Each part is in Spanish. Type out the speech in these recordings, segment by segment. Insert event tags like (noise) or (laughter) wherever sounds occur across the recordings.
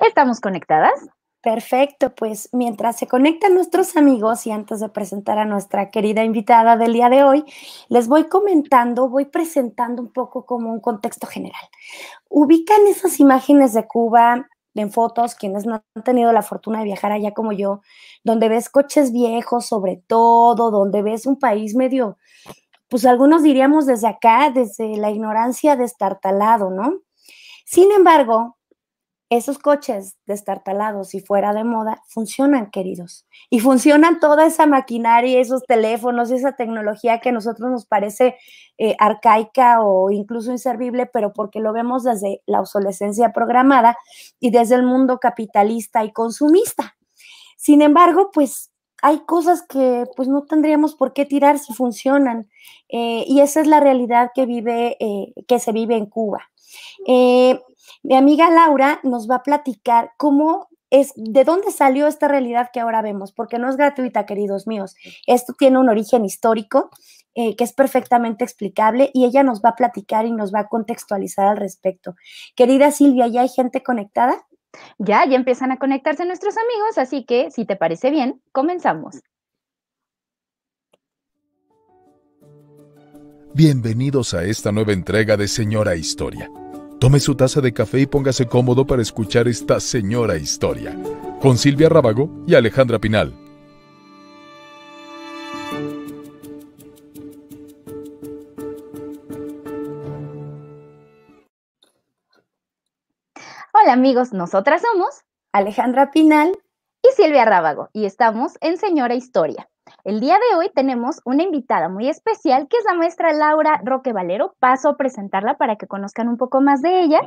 ¿Estamos conectadas? Perfecto, pues mientras se conectan nuestros amigos y antes de presentar a nuestra querida invitada del día de hoy, les voy comentando, voy presentando un poco como un contexto general. Ubican esas imágenes de Cuba en fotos, quienes no han tenido la fortuna de viajar allá como yo, donde ves coches viejos sobre todo, donde ves un país medio, pues algunos diríamos desde acá, desde la ignorancia destartalado, ¿no? Sin embargo, esos coches destartalados y fuera de moda funcionan, queridos. Y funcionan toda esa maquinaria, esos teléfonos, esa tecnología que a nosotros nos parece eh, arcaica o incluso inservible, pero porque lo vemos desde la obsolescencia programada y desde el mundo capitalista y consumista. Sin embargo, pues hay cosas que pues no tendríamos por qué tirar si funcionan. Eh, y esa es la realidad que vive, eh, que se vive en Cuba. Mi amiga Laura nos va a platicar cómo es, de dónde salió esta realidad que ahora vemos, porque no es gratuita, queridos míos. Esto tiene un origen histórico eh, que es perfectamente explicable y ella nos va a platicar y nos va a contextualizar al respecto. Querida Silvia, ¿ya hay gente conectada? Ya, ya empiezan a conectarse nuestros amigos, así que si te parece bien, comenzamos. Bienvenidos a esta nueva entrega de Señora Historia Tome su taza de café y póngase cómodo para escuchar esta señora historia, con Silvia Rábago y Alejandra Pinal. Hola amigos, nosotras somos Alejandra Pinal y Silvia Rábago y estamos en Señora Historia. El día de hoy tenemos una invitada muy especial que es la maestra Laura Roque Valero. Paso a presentarla para que conozcan un poco más de ella.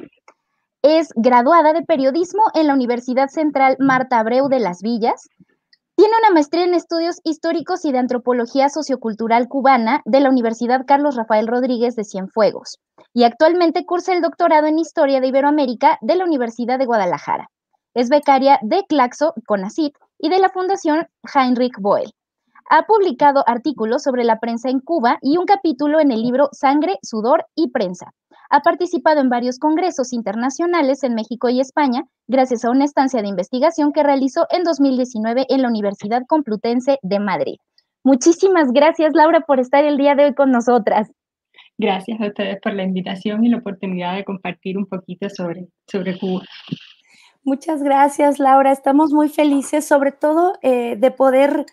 Es graduada de periodismo en la Universidad Central Marta Abreu de Las Villas. Tiene una maestría en estudios históricos y de antropología sociocultural cubana de la Universidad Carlos Rafael Rodríguez de Cienfuegos y actualmente cursa el doctorado en historia de Iberoamérica de la Universidad de Guadalajara. Es becaria de Claxo, CONACIT y de la Fundación Heinrich Boel. Ha publicado artículos sobre la prensa en Cuba y un capítulo en el libro Sangre, Sudor y Prensa. Ha participado en varios congresos internacionales en México y España gracias a una estancia de investigación que realizó en 2019 en la Universidad Complutense de Madrid. Muchísimas gracias, Laura, por estar el día de hoy con nosotras. Gracias a ustedes por la invitación y la oportunidad de compartir un poquito sobre, sobre Cuba. Muchas gracias, Laura. Estamos muy felices, sobre todo eh, de poder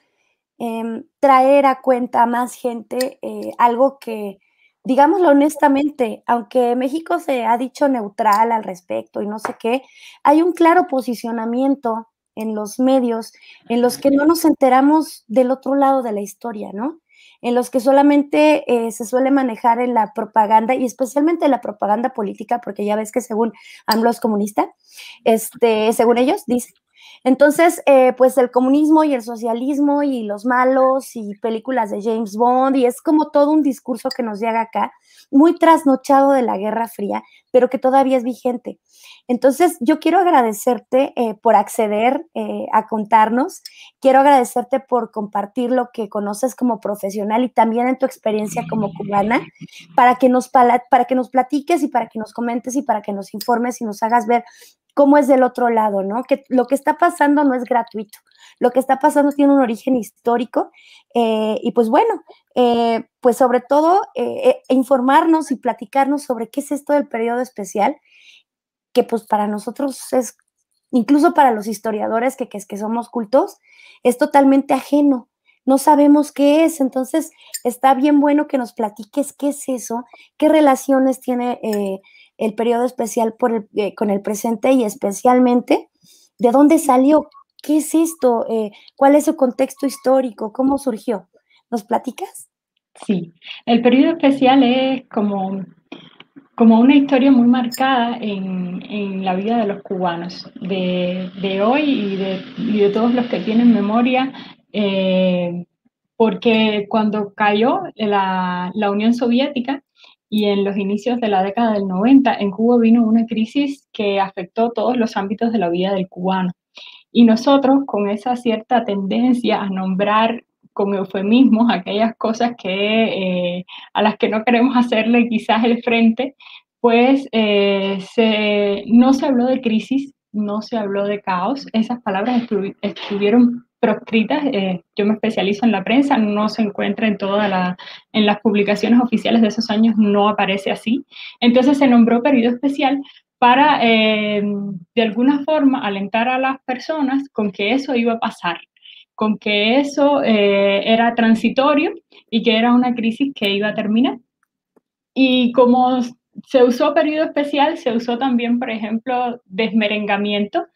Em, traer a cuenta a más gente eh, algo que, digámoslo honestamente, aunque México se ha dicho neutral al respecto y no sé qué, hay un claro posicionamiento en los medios en los que no nos enteramos del otro lado de la historia, ¿no? En los que solamente eh, se suele manejar en la propaganda y especialmente en la propaganda política, porque ya ves que según AMLO es comunista, este, según ellos, dicen, entonces, eh, pues el comunismo y el socialismo y los malos y películas de James Bond y es como todo un discurso que nos llega acá, muy trasnochado de la Guerra Fría, pero que todavía es vigente. Entonces, yo quiero agradecerte eh, por acceder eh, a contarnos, quiero agradecerte por compartir lo que conoces como profesional y también en tu experiencia como cubana, para que nos, para que nos platiques y para que nos comentes y para que nos informes y nos hagas ver cómo es del otro lado, ¿no? Que lo que está pasando no es gratuito. Lo que está pasando tiene un origen histórico eh, y pues bueno, pues sobre todo informarnos y platicarnos sobre qué es esto del periodo especial, que pues para nosotros es, incluso para los historiadores que, que, que somos cultos, es totalmente ajeno. No sabemos qué es, entonces está bien bueno que nos platiques qué es eso, qué relaciones tiene el periodo especial por eh, con el presente y especialmente de dónde salió, qué es esto, eh, cuál es su contexto histórico, cómo surgió. ¿Nos platicas? Sí, el periodo especial es como, como una historia muy marcada en, en la vida de los cubanos, de, de hoy y de, de, todos los que tienen memoria. Eh, porque cuando cayó la, la Unión Soviética, y en los inicios de la década del 90 en Cuba vino una crisis que afectó todos los ámbitos de la vida del cubano. Y nosotros, con esa cierta tendencia a nombrar con eufemismos aquellas cosas que, eh, a las que no queremos hacerle quizás el frente, pues eh, no se habló de crisis no se habló de caos. Esas palabras estuvieron proscritas. Eh, yo me especializo en la prensa, no se encuentra en todas la, las publicaciones oficiales de esos años, no aparece así. Entonces se nombró periodo especial para, de alguna forma, alentar a las personas con que eso iba a pasar, con que eso eh, era transitorio y que era una crisis que iba a terminar. Y como se usó periodo especial, se usó también, por ejemplo, desmerengamiento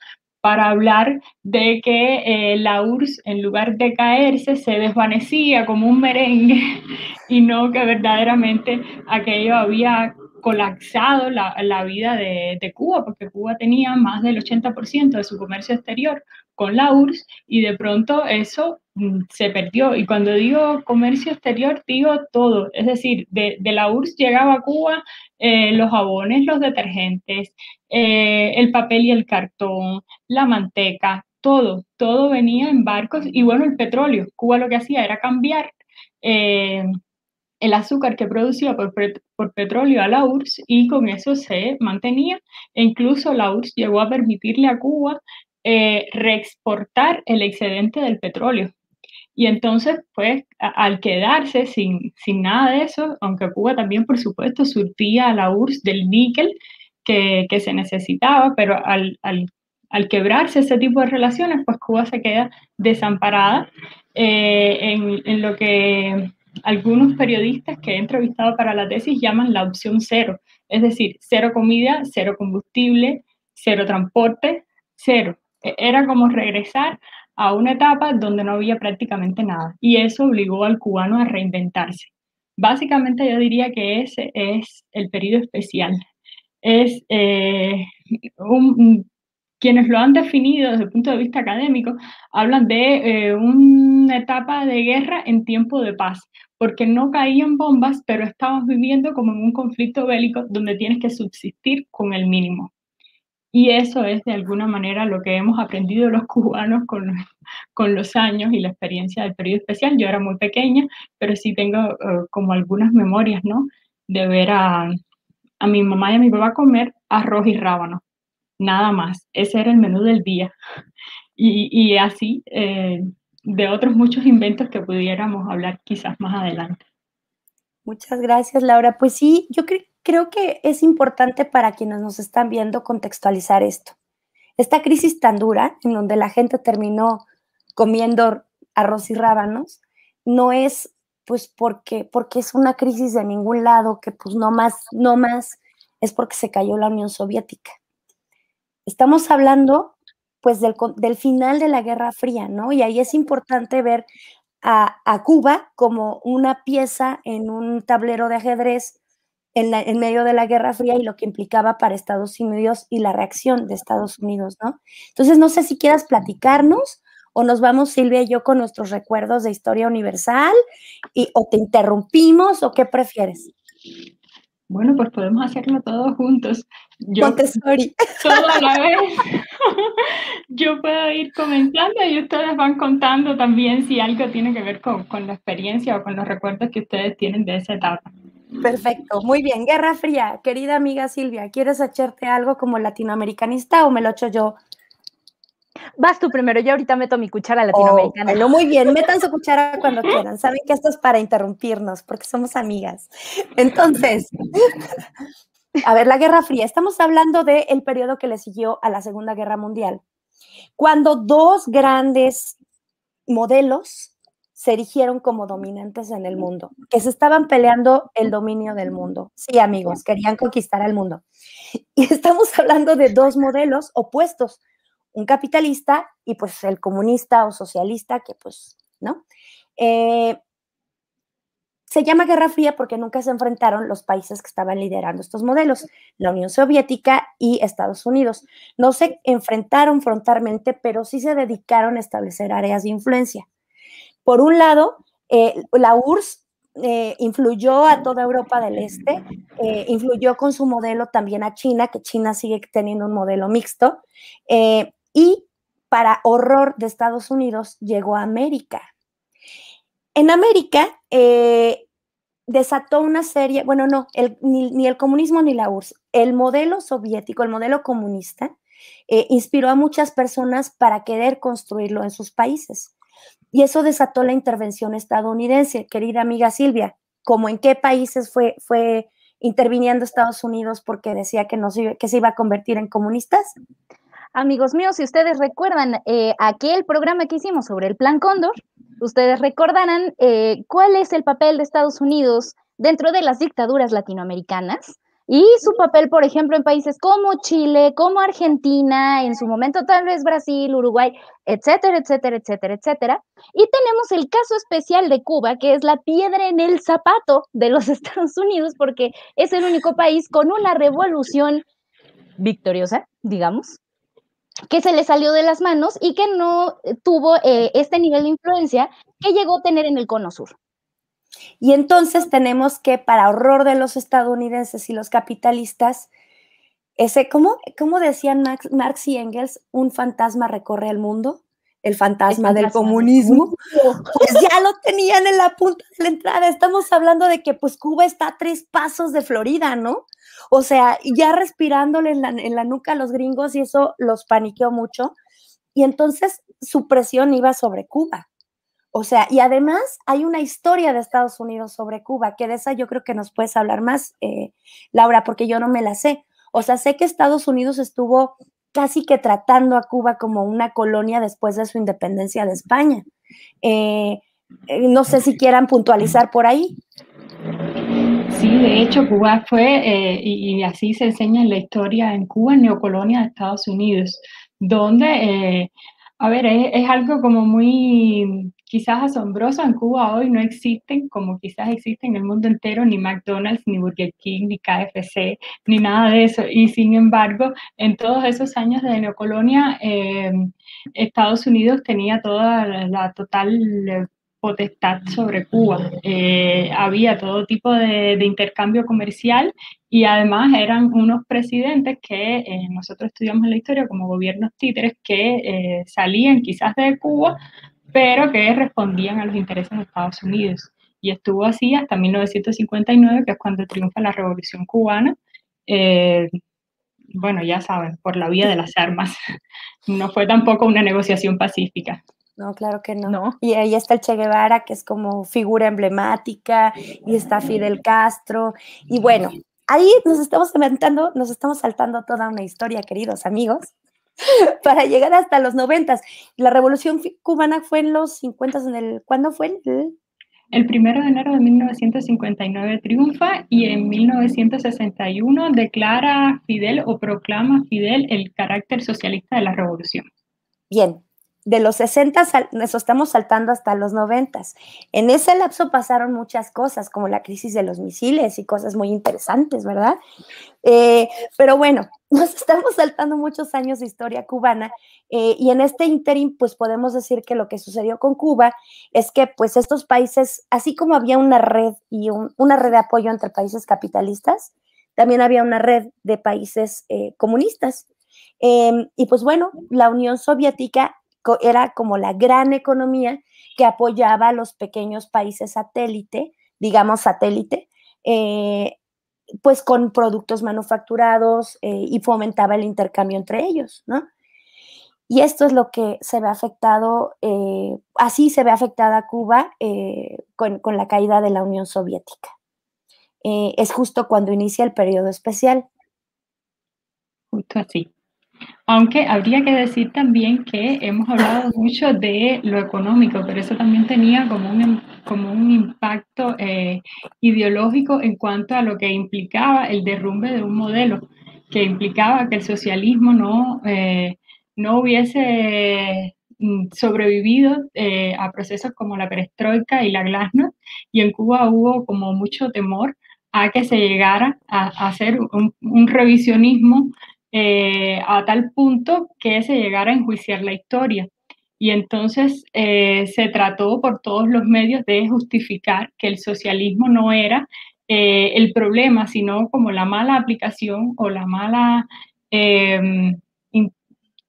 para hablar de que eh, la URSS, en lugar de caerse, se desvanecía como un merengue (laughs) y no que verdaderamente aquello había colapsado la, la vida de, de, Cuba, porque Cuba tenía más del 80% de su comercio exterior con la URSS y de pronto eso mm, se perdió. Y cuando digo comercio exterior, digo todo. Es decir, de, la URSS llegaba a Cuba eh, los jabones, los detergentes, eh, el papel y el cartón, la manteca, todo, todo venía en barcos y bueno, el petróleo. Cuba lo que hacía era cambiar eh, el azúcar que producía por, por, petróleo a la URSS y con eso se mantenía. E incluso la URSS llegó a permitirle a Cuba eh, reexportar el excedente del petróleo. Y entonces, pues, al quedarse sin, sin nada de eso, aunque Cuba también, por supuesto, surtía a la URSS del níquel que, que se necesitaba, pero al, al, al, quebrarse ese tipo de relaciones, pues Cuba se queda desamparada eh, en, en lo que algunos periodistas que he entrevistado para la tesis llaman la opción cero, es decir, cero comida, cero combustible, cero transporte, cero. E-, era como regresar a una etapa donde no había prácticamente nada y eso obligó al cubano a reinventarse. Básicamente yo diría que ese es el periodo especial. Es eh, quienes lo han definido desde el punto de vista académico, hablan de eh, una etapa de guerra en tiempo de paz, porque no caían bombas, pero estabas viviendo como en un conflicto bélico donde tienes que subsistir con el mínimo. Y eso es de alguna manera lo que hemos aprendido los cubanos con, con los años y la experiencia del periodo especial. Yo era muy pequeña, pero sí tengo eh, como algunas memorias, ¿no? De ver a, a mi mamá y a mi papá comer arroz y rábano. Nada más. Ese era el menú del día. Y, así eh, de otros muchos inventos que pudiéramos hablar quizás más adelante. Muchas gracias, Laura. Pues sí, yo creo creo que es importante para quienes nos están viendo contextualizar esto. Esta crisis tan dura, en donde la gente terminó comiendo arroz y rábanos, no es pues porque, porque es una crisis de ningún lado, que pues no más, no más es porque se cayó la Unión Soviética. Estamos hablando pues del, del final de la Guerra Fría, ¿no? Y ahí es importante ver a, a Cuba como una pieza en un tablero de ajedrez en, medio de la Guerra Fría y lo que implicaba para Estados Unidos y la reacción de Estados Unidos, ¿no? Entonces, no sé si quieras platicarnos o nos vamos Silvia y yo con nuestros recuerdos de historia universal y o te interrumpimos o qué prefieres. Bueno, pues podemos hacerlo todos juntos. Yo, Montessori. (laughs) Toda la vez. (laughs) Yo puedo ir comentando y ustedes van contando también si algo tiene que ver con, con la experiencia o con los recuerdos que ustedes tienen de esa etapa. Perfecto, muy bien. Guerra Fría, querida amiga Silvia, ¿quieres echarte algo como latinoamericanista o me lo echo yo? Vas tú primero, yo ahorita meto mi cuchara latinoamericana. bueno, muy bien, metan su cuchara cuando quieran. Saben que esto es para interrumpirnos porque somos amigas. Entonces, a ver, la Guerra Fría. Estamos hablando del periodo que le siguió a la Segunda Guerra Mundial, cuando dos grandes modelos se erigieron como dominantes en el mundo, que se estaban peleando el dominio del mundo. Sí, amigos, querían conquistar al mundo. Y estamos hablando de dos modelos opuestos, un capitalista y pues el comunista o socialista, que pues, ¿no? Eh, se llama Guerra Fría porque nunca se enfrentaron los países que estaban liderando estos modelos, la Unión Soviética y Estados Unidos. No se enfrentaron frontalmente, pero sí se dedicaron a establecer áreas de influencia. Por un lado, eh, la URSS eh, influyó a toda Europa del Este, eh, influyó con su modelo también a China, que China sigue teniendo un modelo mixto, y para horror de Estados Unidos llegó a América. En América desató una serie, bueno, no, ni, el comunismo ni la URSS, el modelo soviético, el modelo comunista, eh, inspiró a muchas personas para querer construirlo en sus países. Y eso desató la intervención estadounidense. Querida amiga Silvia, ¿cómo en qué países fue, fue interviniendo Estados Unidos porque decía que, no que se iba a convertir en comunistas? Amigos míos, si ustedes recuerdan eh, aquel programa que hicimos sobre el Plan Cóndor, ustedes recordarán eh, cuál es el papel de Estados Unidos dentro de las dictaduras latinoamericanas y su papel, por ejemplo, en países como Chile, como Argentina, en su momento tal vez Brasil, Uruguay, etcétera, etcétera, etcétera, etcétera. Y tenemos el caso especial de Cuba, que es la piedra en el zapato de los (laughs) Estados Unidos, porque es el único país con una revolución victoriosa, digamos, que se le salió de las manos y que no tuvo eh, este nivel de influencia que llegó a tener en el Cono Sur. Y entonces tenemos que, para horror de los estadounidenses y los capitalistas, ese, ¿cómo, cómo decían Marx, y Engels? Un fantasma recorre el mundo, el fantasma, del comunismo. Pues ya lo tenían en la punta de la entrada. Estamos hablando de que pues Cuba está a tres pasos de Florida, ¿no? O sea, ya respirándole en la, en la nuca a los gringos y eso los paniqueó mucho. Y entonces su presión iba sobre Cuba. O sea, y además hay una historia de Estados Unidos sobre Cuba, que de esa yo creo que nos puedes hablar más, eh, Laura, porque yo no me la sé. O sea, sé que Estados Unidos estuvo casi que tratando a Cuba como una colonia después de su independencia de España. Eh, eh, no sé si quieran puntualizar por ahí. Sí, de hecho, Cuba fue, y, así se enseña en la historia en Cuba, neocolonia de Estados Unidos, donde, a ver, es, algo como muy quizás asombroso, en Cuba hoy no existen, como quizás existen en el mundo entero, ni McDonald's, ni Burger King, ni KFC, ni nada de eso. Y sin embargo, en todos esos años de neocolonia, eh, Estados Unidos tenía toda la, total potestad sobre Cuba. Eh, había todo tipo de, intercambio comercial y además eran unos presidentes que eh, nosotros estudiamos en la historia como gobiernos títeres que salían quizás de Cuba pero que respondían a los intereses de Estados Unidos. Y estuvo así hasta 1959, que es cuando triunfa la Revolución Cubana. Eh, bueno, ya saben, por la vía de las armas. (laughs) No fue tampoco una negociación pacífica. No, claro que no. Y ahí está el Che Guevara, que es como figura emblemática, y está Fidel Castro. Y bueno, ahí nos estamos inventando, nos estamos saltando toda una historia, queridos amigos. (laughs) para llegar hasta los noventas. La revolución cubana fue en los 50, en el, ¿cuándo fue? El, el primero de enero de 1959 triunfa y en 1961 declara Fidel o proclama Fidel el carácter socialista de la revolución. Bien, de los 60 nos estamos saltando hasta los 90. En ese lapso pasaron muchas cosas, como la crisis de los misiles y cosas muy interesantes, ¿verdad? Eh, pero bueno, (laughs) nos estamos saltando muchos años de historia cubana eh, y en este interim, pues podemos decir que lo que sucedió con Cuba es que pues estos países, así como había una red y una red de apoyo entre países capitalistas, también había una red de países eh, comunistas. Em, y pues bueno, la Unión Soviética era como la gran economía que apoyaba a los pequeños países satélite, digamos satélite, eh, pues con productos manufacturados eh, y fomentaba el intercambio entre ellos, ¿no? Y esto es lo que se ve afectado, eh, así se ve afectada Cuba con, con, la caída de la Unión Soviética. es justo cuando inicia el periodo especial. Justo así. Aunque habría que decir también que hemos hablado mucho de lo económico, pero eso también tenía como un, como un impacto eh, ideológico en cuanto a lo que implicaba el derrumbe de un modelo, que implicaba que el socialismo no, eh, no hubiese mm, sobrevivido eh, a procesos como la perestroika y la glasnost, y en Cuba hubo como mucho temor a que se llegara a, hacer un, un revisionismo eh, a tal punto que se llegara a enjuiciar la historia. Y entonces eh, se trató por todos los medios de justificar que el socialismo no era eh, el problema, sino como la mala aplicación o la mala em,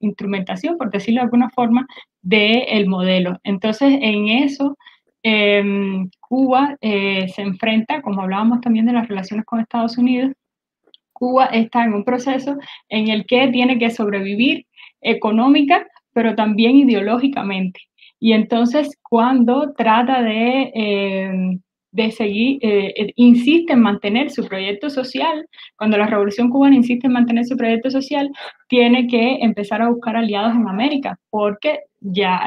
instrumentación, por decirlo de alguna forma, del modelo. Entonces, en eso, em, Cuba se enfrenta, como hablábamos también de las relaciones con Estados Unidos, Cuba está en un proceso en el que tiene que sobrevivir económica, pero también ideológicamente. Y entonces cuando trata de, eh, de seguir, eh, eh, insiste en mantener su proyecto social, cuando la revolución cubana insiste en mantener su proyecto social, tiene que empezar a buscar aliados en América, porque ya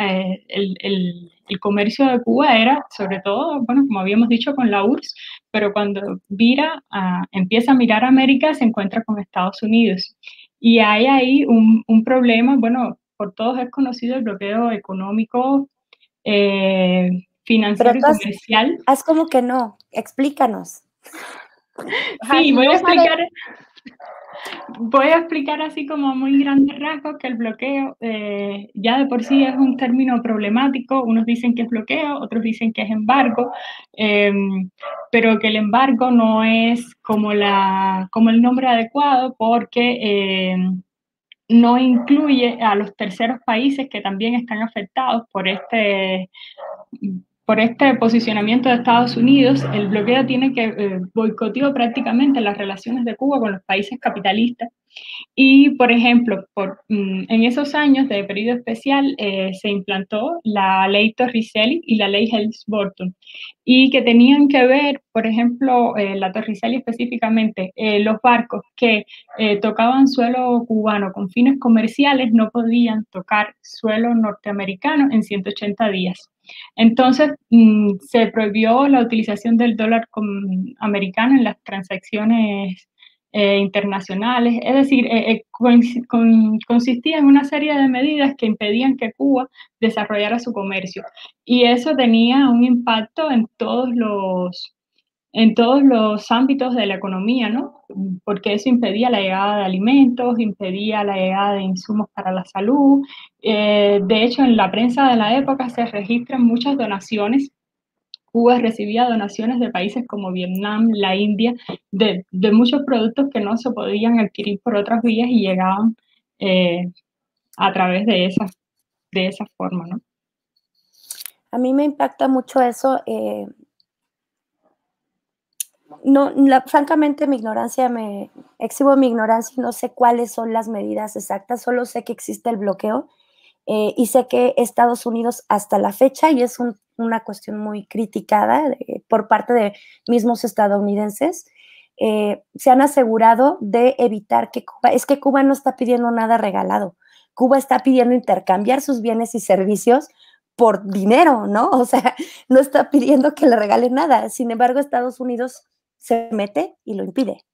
el, el, el, comercio de Cuba era, sobre todo, bueno, como habíamos dicho, con la URSS, pero cuando vira, empieza a mirar a América, se encuentra con Estados Unidos. Y hay ahí un, un problema, bueno, por todos es conocido el bloqueo económico, eh, financiero y comercial. Haz, como que no, explícanos. Sí, voy a explicar. Voy a explicar así como muy grandes rasgos que el bloqueo eh, ya de por sí es un término problemático. Unos dicen que es bloqueo, otros dicen que es embargo, em, pero que el embargo no es como, la, como el nombre adecuado porque em, no incluye a los terceros países que también están afectados por este, por este posicionamiento de Estados Unidos. El bloqueo tiene que eh, boicotear prácticamente las relaciones de Cuba con los países capitalistas y, por ejemplo, mm, en esos años de periodo especial eh, se implantó la ley Torricelli y la ley Helms-Burton, y que tenían que ver, por ejemplo, eh, la Torricelli específicamente, eh, los barcos que tocaban suelo cubano con fines comerciales no podían tocar suelo norteamericano en 180 días. Entonces, mm, se prohibió la utilización del dólar americano en las transacciones eh, internacionales, es decir, eh, eh, consistía en una serie de medidas que impedían que Cuba desarrollara su comercio. Y eso tenía un impacto en todos los, en todos los ámbitos de la economía, ¿no? Porque eso impedía la llegada de alimentos, impedía la llegada de insumos para la salud. de hecho, en la prensa de la época se registran muchas donaciones Cuba recibía donaciones de países como Vietnam, la India, de, muchos productos que no se podían adquirir por otras vías y llegaban eh, a través de esa, de esa forma, ¿no? A mí me impacta mucho eso. Eh, no, francamente, mi ignorancia, me exhibo mi ignorancia y no sé cuáles son las medidas exactas, solo sé que existe el bloqueo eh, y sé que Estados Unidos hasta la fecha, y es una cuestión muy criticada por parte de mismos estadounidenses, eh, se han asegurado de evitar que Cuba, es que Cuba no está pidiendo nada regalado, Cuba está pidiendo intercambiar sus bienes y servicios por dinero, ¿no? (laughs) O sea, no está pidiendo que le regalen nada. Sin embargo, Estados Unidos se mete y lo impide.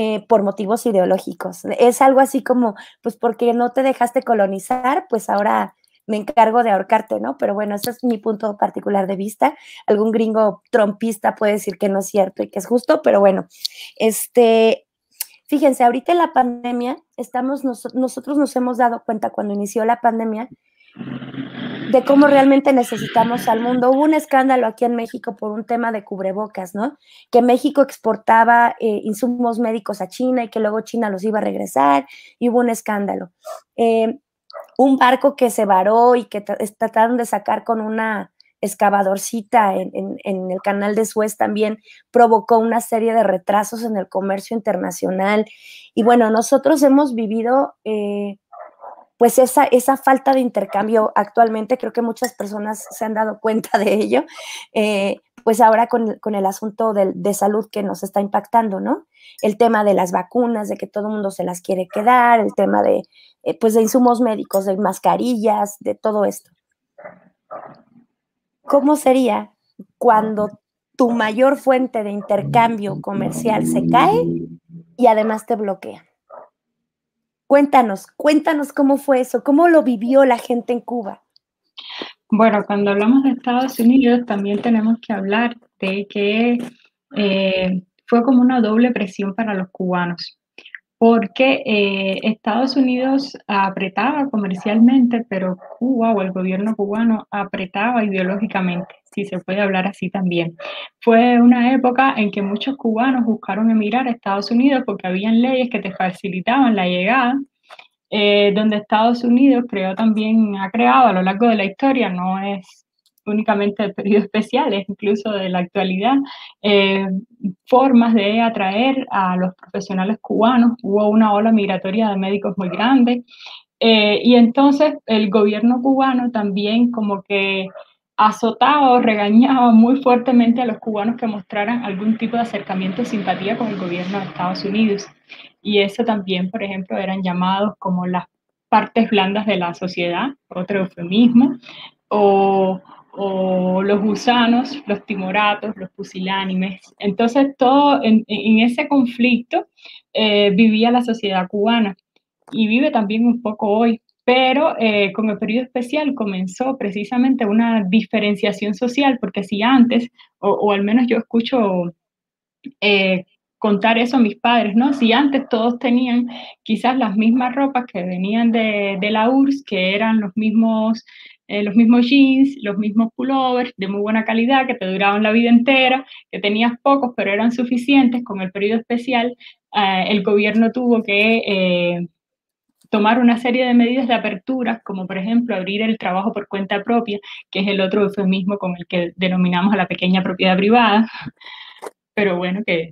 Eh, por motivos ideológicos. Es algo así como, pues porque no te dejaste colonizar, pues ahora me encargo de ahorcarte, ¿no? Pero bueno, ese es mi punto particular de vista. Algún gringo trompista puede decir que no es cierto y que es justo, pero bueno, este, fíjense, ahorita en la pandemia, estamos, nosotros nos hemos dado cuenta cuando inició la pandemia de cómo realmente necesitamos al mundo. Hubo un escándalo aquí en México por un tema de cubrebocas, ¿no? Que México exportaba eh, insumos médicos a China y que luego China los iba a regresar y hubo un escándalo. Eh, un barco que se varó y que trataron de sacar con una excavadorcita en, el canal de Suez también provocó una serie de retrasos en el comercio internacional. Y bueno, nosotros hemos vivido... Eh, pues esa, esa falta de intercambio actualmente, creo que muchas personas se han dado cuenta de ello, eh, pues ahora con, el asunto de, salud que nos está impactando, ¿no? El tema de las vacunas, de que todo el mundo se las quiere quedar, el tema de, eh, pues de insumos médicos, de mascarillas, de todo esto. ¿Cómo sería cuando tu mayor fuente de intercambio comercial se cae y además te bloquea? Cuéntanos, cuéntanos cómo fue eso, cómo lo vivió la gente en Cuba. Bueno, cuando hablamos de Estados Unidos también tenemos que hablar de que eh, fue como una doble presión para los cubanos, porque eh, Estados Unidos apretaba comercialmente, pero Cuba o el gobierno cubano apretaba ideológicamente, si se puede hablar así también. Fue una época en que muchos cubanos buscaron emigrar a Estados Unidos porque habían leyes que te facilitaban la llegada eh, donde Estados Unidos creó también, ha creado a lo largo de la historia, no es únicamente del periodo especial, es incluso de la actualidad, eh, formas de atraer a los profesionales cubanos. Hubo una ola migratoria de médicos muy grande eh, y entonces el gobierno cubano también como que azotaba o regañaba muy fuertemente a los cubanos que mostraran algún tipo de acercamiento o simpatía con el gobierno de Estados Unidos. Y eso también, por ejemplo, eran llamados como las partes blandas de la sociedad, otro eufemismo, o, los gusanos, los timoratos, los pusilánimes. Entonces, todo en, ese conflicto eh, vivía la sociedad cubana y vive también un poco hoy. Pero eh, con el periodo especial comenzó precisamente una diferenciación social, porque si antes, o, al menos yo escucho eh, contar eso a mis padres, ¿no? Si antes todos tenían quizás las mismas ropas que venían de, la URSS, que eran los mismos, eh, los mismos jeans, los mismos pullovers de muy buena calidad, que te duraban la vida entera, que tenías pocos, pero eran suficientes, con el periodo especial, eh, el gobierno tuvo que eh, tomar una serie de medidas de apertura, como por ejemplo abrir el trabajo por cuenta propia, que es el otro eufemismo con el que denominamos a la pequeña propiedad privada, pero bueno, que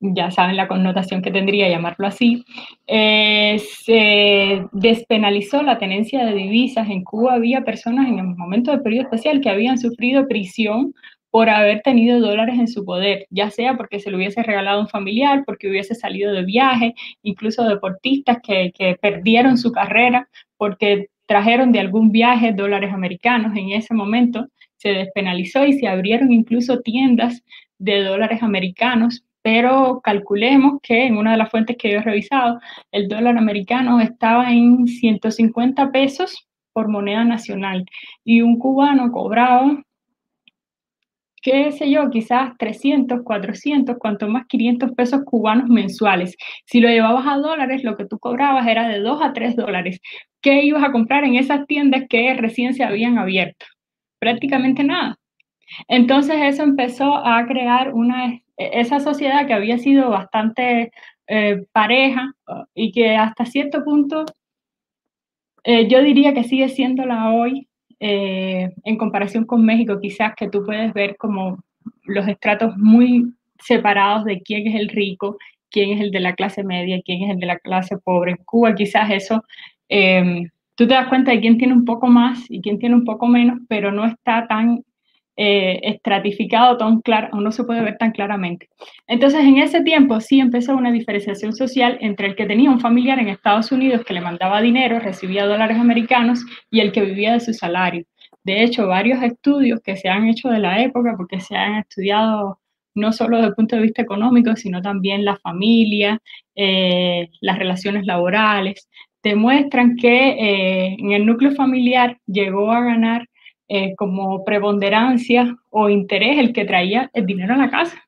ya saben la connotación que tendría llamarlo así, eh, se despenalizó la tenencia de divisas. En Cuba había personas en el momento del periodo especial que habían sufrido prisión por haber tenido dólares en su poder, ya sea porque se lo hubiese regalado a un familiar, porque hubiese salido de viaje, incluso deportistas que, que perdieron su carrera porque trajeron de algún viaje dólares americanos. En ese momento se despenalizó y se abrieron incluso tiendas de dólares americanos pero calculemos que en una de las fuentes que yo he revisado, el dólar americano estaba en 150 pesos por moneda nacional y un cubano cobraba, qué sé yo, quizás 300, 400, cuanto más 500 pesos cubanos mensuales. Si lo llevabas a dólares, lo que tú cobrabas era de 2 a 3 dólares. ¿Qué ibas a comprar en esas tiendas que recién se habían abierto? Prácticamente nada. Entonces eso empezó a crear una esa sociedad que había sido bastante eh, pareja y que hasta cierto punto eh, yo diría que sigue siéndola hoy eh, en comparación con México, quizás que tú puedes ver como los estratos muy separados de quién es el rico, quién es el de la clase media, quién es el de la clase pobre. En Cuba quizás eso, tú te das cuenta de quién tiene un poco más y quién tiene un poco menos, pero no está tan eh, estratificado tan claro, no se puede ver tan claramente. Entonces, en ese tiempo sí empezó una diferenciación social entre el que tenía un familiar en Estados Unidos que le mandaba dinero, recibía dólares americanos, y el que vivía de su salario. De hecho, varios estudios que se han hecho de la época, porque se han estudiado no solo desde el punto de vista económico, sino también la familia, eh, las relaciones laborales, demuestran que eh, en el núcleo familiar llegó a ganar eh, como preponderancia o interés el que traía el dinero a la casa.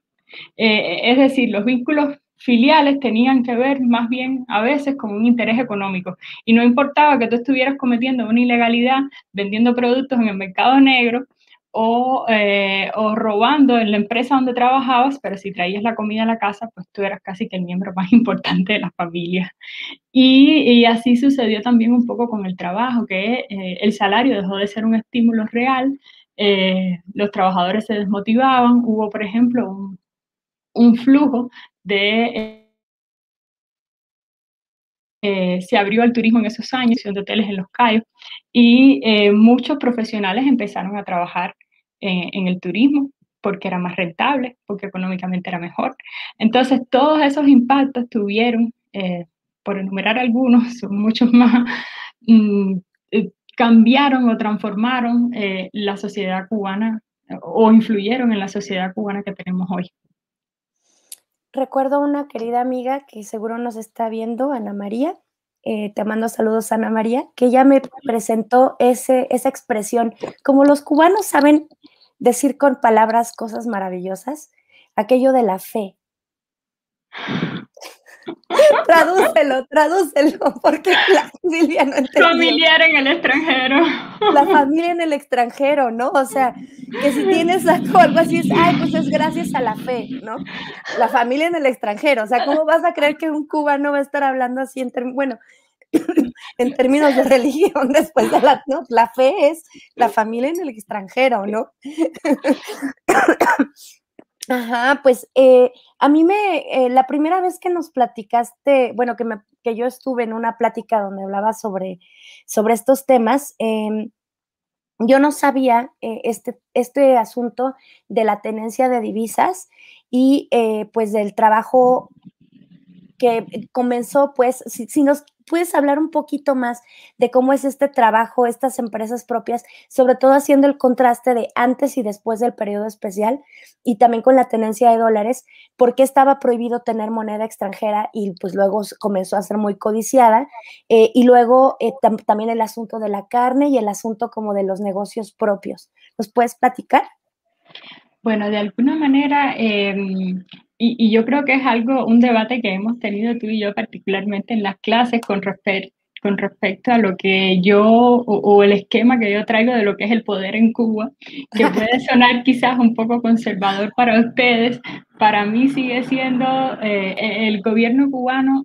Eh, es decir, los vínculos filiales tenían que ver más bien a veces con un interés económico y no importaba que tú estuvieras cometiendo una ilegalidad vendiendo productos en el mercado negro o, eh, o, robando en la empresa donde trabajabas, pero si traías la comida a la casa, pues tú eras casi que el miembro más (laughs) importante de la familia. Y, así sucedió también un poco con el trabajo, que eh, el salario dejó de ser un estímulo real, eh, los trabajadores se desmotivaban, hubo, por ejemplo, un flujo de... se abrió al turismo en esos años, de hoteles en Los Cayos, y muchos profesionales empezaron a trabajar en, el turismo porque era más rentable, porque económicamente era mejor. Entonces, todos esos impactos tuvieron, eh, por enumerar algunos, (laughs) son muchos más, mm, eh, cambiaron o transformaron eh, la sociedad cubana o influyeron en la sociedad cubana que tenemos hoy. Recuerdo una querida amiga que seguro nos está viendo, Ana María, te mando saludos Ana María, que ella me presentó ese, esa expresión. Como los cubanos saben decir con palabras cosas maravillosas, aquello de la fe. (laughs) tradúcelo, tradúcelo, porque la familia no entendió. Familiar en el extranjero. La familia en el extranjero, ¿no? O sea, que si tienes algo, algo así, es, ay, pues es gracias a la fe, ¿no? La familia en el extranjero, o sea, ¿cómo vas a creer que un cubano va a estar hablando así en términos? Bueno, (laughs) en términos de religión, después de la, ¿no? la fe es la familia en el extranjero, ¿no? Ajá, pues eh, a mí me, eh, la primera vez que nos platicaste, bueno, que, me, que yo estuve en una plática donde hablaba sobre, sobre estos temas, em, yo no sabía eh, este, este asunto de la tenencia de divisas y pues del trabajo que comenzó, pues, si, nos puedes hablar un poquito más de cómo es este trabajo, estas empresas propias, sobre todo haciendo el contraste de antes y después del periodo especial y también con la tenencia de dólares, por qué estaba prohibido tener moneda extranjera y pues luego comenzó a ser muy codiciada, eh, y luego eh, también el asunto de la carne y el asunto como de los negocios propios. ¿Nos puedes platicar? Bueno, de alguna manera, em, y, yo creo que es algo, un debate que hemos tenido tú y yo particularmente en las clases con, con respecto a lo que yo, o, el esquema que yo traigo de lo que es el poder en Cuba, que puede (laughs) sonar quizás un poco conservador para ustedes, para mí sigue siendo, eh, el gobierno cubano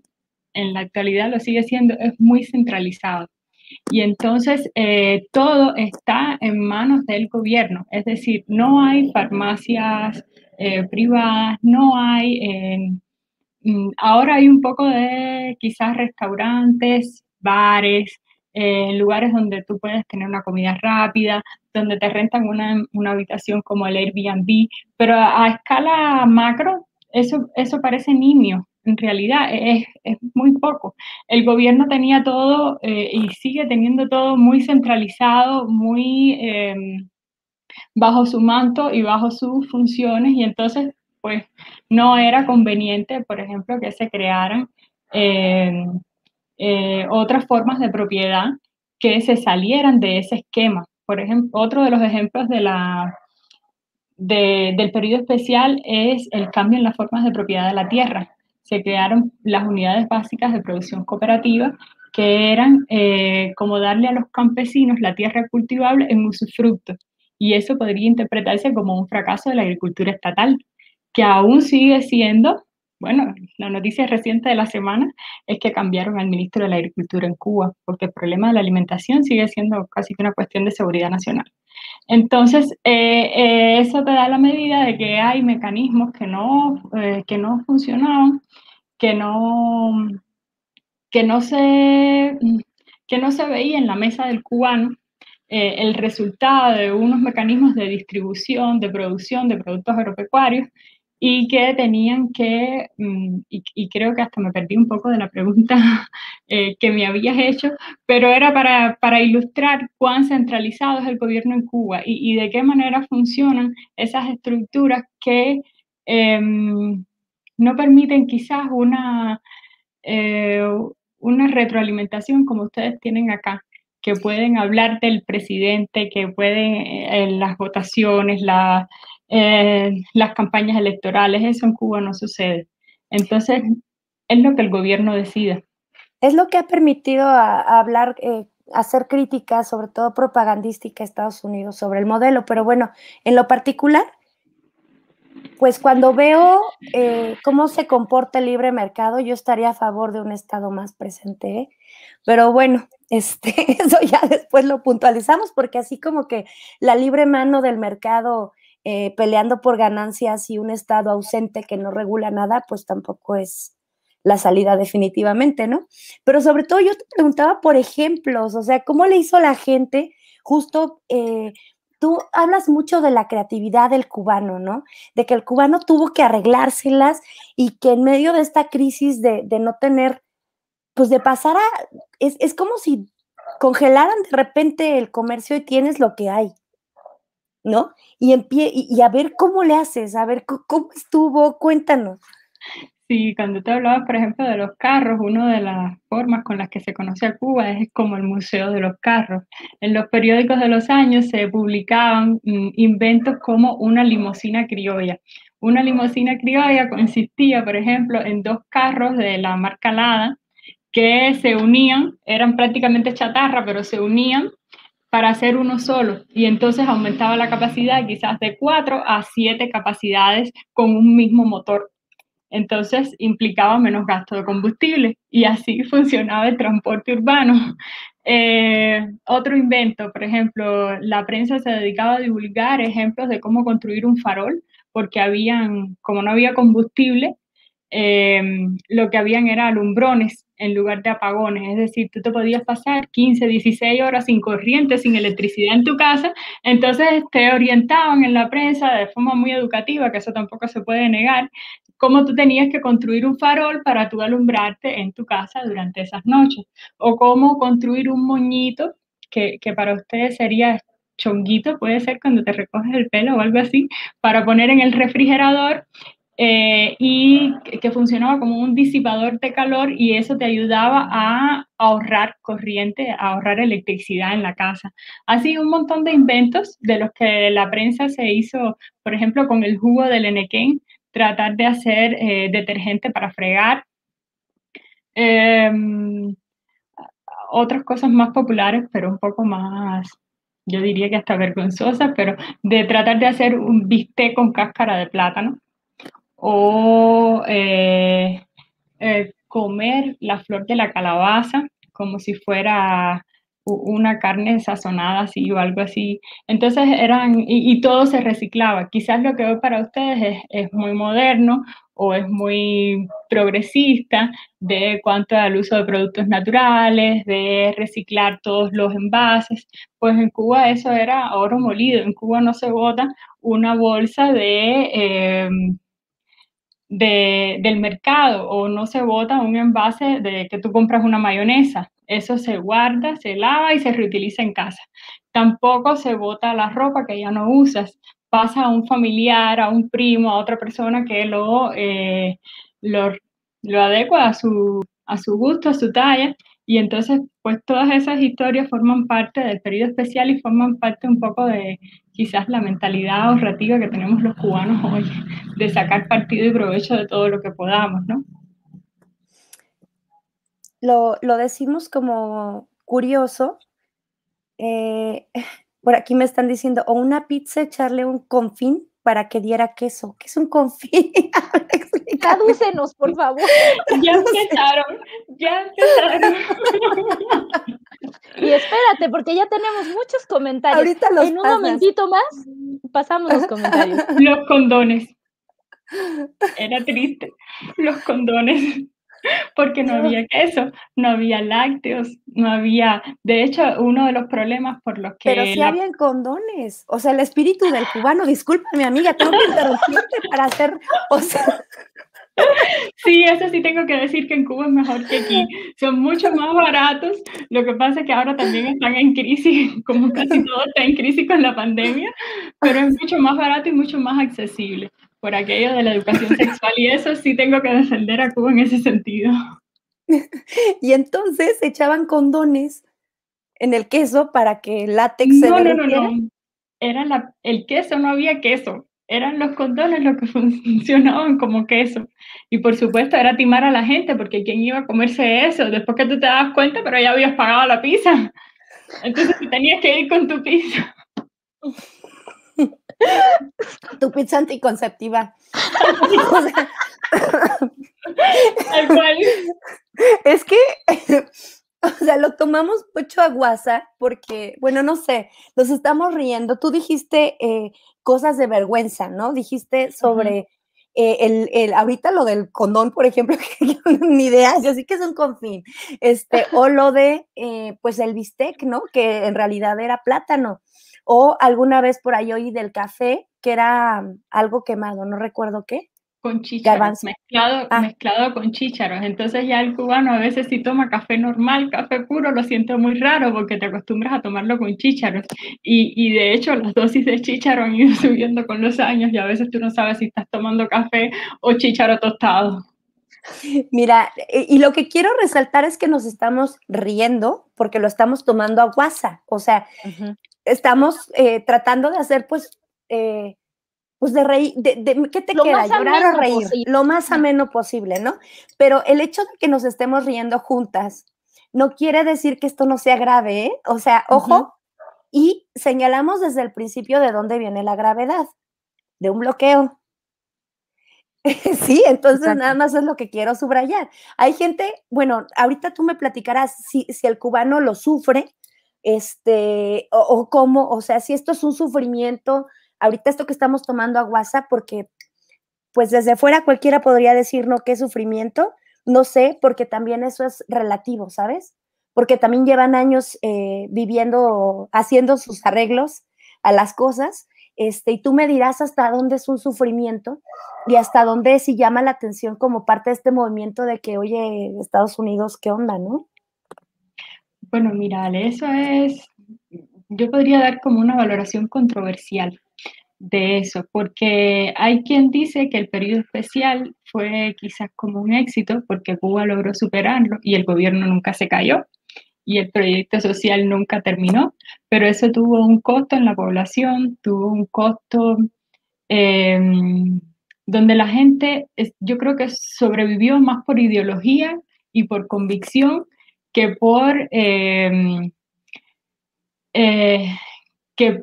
en la actualidad lo sigue siendo, es muy centralizado. Y entonces eh, todo está en manos del gobierno, es decir, no hay farmacias eh, privadas, no hay, eh, mm, ahora hay un poco de quizás restaurantes, bares, eh, lugares donde tú puedes tener una comida rápida, donde te rentan una, una habitación como el Airbnb, pero a, escala macro eso, eso parece niño, en realidad es, es, muy poco. El gobierno tenía todo y sigue teniendo todo muy centralizado, muy em, bajo su manto y bajo sus funciones y entonces pues no era conveniente, por ejemplo, que se crearan eh, eh, otras formas de propiedad que se salieran de ese esquema. Por ejemplo, otro de los ejemplos de la, del periodo especial es el cambio en las formas de propiedad de la tierra. Se crearon las unidades básicas de producción cooperativa que eran eh, como darle a los campesinos la tierra cultivable en usufructo y eso podría interpretarse como un fracaso de la agricultura estatal, que aún sigue siendo, bueno, la noticia reciente de la semana es que cambiaron al ministro de la Agricultura en Cuba, porque el problema de la alimentación sigue siendo casi que una cuestión de seguridad nacional. Entonces, eh, eh, eso te da la medida de que hay mecanismos que no, eh, que no funcionaron, que no, que, no se, que no se veía en la mesa del cubano eh, el resultado de unos mecanismos de distribución, de producción de productos agropecuarios y que tenían que, mm, y, creo que hasta me perdí un poco de la pregunta (laughs) eh, que me habías hecho, pero era para, para, ilustrar cuán centralizado es el gobierno en Cuba y, y de qué manera funcionan esas estructuras que em, no permiten quizás una, eh, una retroalimentación como ustedes tienen acá que pueden hablar del presidente, que pueden eh, en las votaciones, eh, las campañas electorales, eso en Cuba no sucede. Entonces, es lo que el gobierno decida. Es lo que ha permitido hablar, eh, hacer críticas, sobre todo propagandística a Estados Unidos sobre el modelo, pero bueno, en lo particular, pues cuando veo cómo se comporta el libre mercado, yo estaría a favor de un Estado más presente. Pero bueno, este, (laughs) eso ya después lo puntualizamos porque así como que la libre mano del mercado eh, peleando por ganancias y un Estado ausente que no regula nada, pues tampoco es la salida definitivamente, ¿no? Pero sobre todo yo te preguntaba por ejemplos, o sea, ¿cómo le hizo la gente justo... Eh, tú hablas mucho de la creatividad del cubano, ¿no? De que el cubano tuvo que arreglárselas y que en medio de esta crisis de, de no tener pues de pasar a, es, como si congelaran de repente el comercio y tienes lo que hay, ¿no? Y, en pie, y, a ver cómo le haces, a ver cómo estuvo, cuéntanos. Sí, cuando te hablabas, por ejemplo, de los carros, una de las formas con las que se conoce a Cuba es como el Museo de los Carros. En los periódicos de los años se publicaban mm, inventos como una limusina criolla. Una limusina criolla consistía, por ejemplo, en dos carros de la marca Lada, que se unían, eran prácticamente chatarra, pero se unían para hacer uno solo. Y entonces aumentaba la capacidad quizás de cuatro a siete capacidades con un mismo motor. Entonces implicaba menos gasto de combustible y así (laughs) funcionaba el transporte urbano. Eh, otro invento, por ejemplo, la prensa se dedicaba a divulgar ejemplos de cómo construir un farol, porque habían, como no había combustible, Em, lo que habían era alumbrones en lugar de apagones, es decir, tú te podías pasar 15, 16 horas sin corriente, sin electricidad en tu casa, entonces te orientaban en la prensa de forma muy educativa, que eso tampoco se puede negar, cómo tú tenías que construir un farol para tú alumbrarte en tu casa durante esas noches, o cómo construir un moñito, que, que para ustedes sería chonguito, puede ser cuando te recoges el pelo o algo así, para poner en el refrigerador eh, y que funcionaba como un disipador de calor y eso te ayudaba a ahorrar corriente, a ahorrar electricidad en la casa. Así un montón de inventos de los que la prensa se hizo, por ejemplo, con el jugo del enequén, tratar de hacer eh, detergente para fregar. Em, otras cosas más populares, pero un poco más, yo diría que hasta vergonzosas, pero de tratar de hacer un bistec con cáscara de plátano o eh, eh, comer la flor de la calabaza como si fuera una carne sazonada así o algo así. Entonces eran, y, todo se reciclaba. Quizás lo que hoy para ustedes es, muy moderno o es muy progresista de cuanto al uso de productos naturales, de reciclar todos los envases. Pues en Cuba eso era oro molido. En Cuba no se bota una bolsa de... Eh, del mercado o no se bota un envase de que tú compras una mayonesa. Eso se guarda, se lava y se reutiliza en casa. Tampoco se bota la ropa que ya no usas. Pasa a un familiar, a un primo, a otra persona que lo, eh, lo, lo adecua a su, a su gusto, a su talla. Y entonces, pues todas esas historias forman parte del periodo especial y forman parte un poco de quizás la mentalidad ahorrativa que tenemos los cubanos hoy, de sacar partido y provecho de todo lo que podamos, ¿no? Lo, lo decimos como curioso. Eh, (laughs) por aquí me están diciendo, o una pizza echarle un confín para que diera queso. ¿Qué es un confín? (laughs) Tradúcenos, por favor. Ya empezaron, ya empezaron. (laughs) Y espérate, porque ya tenemos muchos comentarios. Ahorita los En un momentito más pasamos los comentarios. (laughs) Los condones. Era triste. Los condones. Porque no había queso, no había lácteos, no había. De hecho, uno de los problemas por los que. Pero sí habían condones. O sea, el espíritu del cubano, discúlpame, amiga, tengo que interrumpirte para hacer. O sea. Sí, eso sí tengo que decir que en Cuba es mejor que aquí. Son mucho más baratos. Lo que pasa es que ahora también están en crisis, como casi todo está en crisis con la pandemia, pero es mucho más barato y mucho más accesible por aquello de la educación sexual y eso sí tengo que defender a Cuba en ese sentido. Y entonces echaban condones en el queso para que el látex se No, no, no, no. Era la, el queso, no había queso eran los condones los que (laughs) funcionaban como queso. Y por supuesto era timar a la gente, porque ¿quién iba a comerse eso? Después que tú te das cuenta, pero ya habías pagado la pizza. Entonces tenías que ir con tu pizza. (laughs) tu pizza anticonceptiva. El cual. (laughs) Es que o sea, lo tomamos mucho a guasa porque, bueno, no sé, nos estamos riendo. Tú dijiste eh, cosas de vergüenza, ¿no? Dijiste sobre eh, el, el, ahorita lo del condón, por ejemplo, (laughs) que ni idea, yo sí que es un confín, este, (laughs) o lo de, eh, pues, el bistec, ¿no? Que en realidad era plátano, o alguna vez por ahí oí del café, que era algo quemado, no recuerdo qué con chícharos, mezclado, ah. mezclado con chícharos. Entonces ya el cubano a veces si toma café normal, café puro, lo siento muy raro porque te acostumbras a tomarlo con chícharos. Y, y de hecho las dosis de chícharo han ido (laughs) subiendo con los años y a veces tú no sabes si estás tomando café o chícharo tostado. Mira, eh, y lo que quiero resaltar es que nos estamos riendo porque lo estamos tomando a guasa. O sea, estamos eh, tratando de hacer pues... Eh, pues de reír, de, ¿qué te queda? ¿Llorar o reír? Lo más ameno posible, ¿no? Pero el hecho de que nos estemos riendo juntas no quiere decir que esto no sea grave, ¿eh? O sea, ojo, y señalamos desde el principio de dónde viene la gravedad, de un bloqueo. (laughs) sí, entonces nada más es lo que quiero subrayar. Hay gente, bueno, ahorita tú me platicarás si, si el cubano lo sufre, este, o, o, cómo, o sea, si esto es un sufrimiento, ahorita esto que estamos tomando a WhatsApp, porque pues desde fuera cualquiera podría decir, no, qué sufrimiento, no sé, porque también eso es relativo, ¿sabes? Porque también llevan años eh, viviendo, haciendo sus arreglos a las cosas, este, y tú me dirás hasta dónde es un sufrimiento y hasta dónde si llama la atención como parte de este movimiento de que, oye, Estados Unidos, ¿qué onda, no? Bueno, mira, eso es, yo podría dar como una valoración controversial de eso, porque hay quien dice que el periodo especial fue quizás como un éxito porque Cuba logró superarlo y el gobierno nunca se cayó y el proyecto social nunca terminó, pero eso tuvo un costo en la población, tuvo un costo em, donde la gente, yo creo que sobrevivió más por ideología y por convicción que por... Em, eh, que,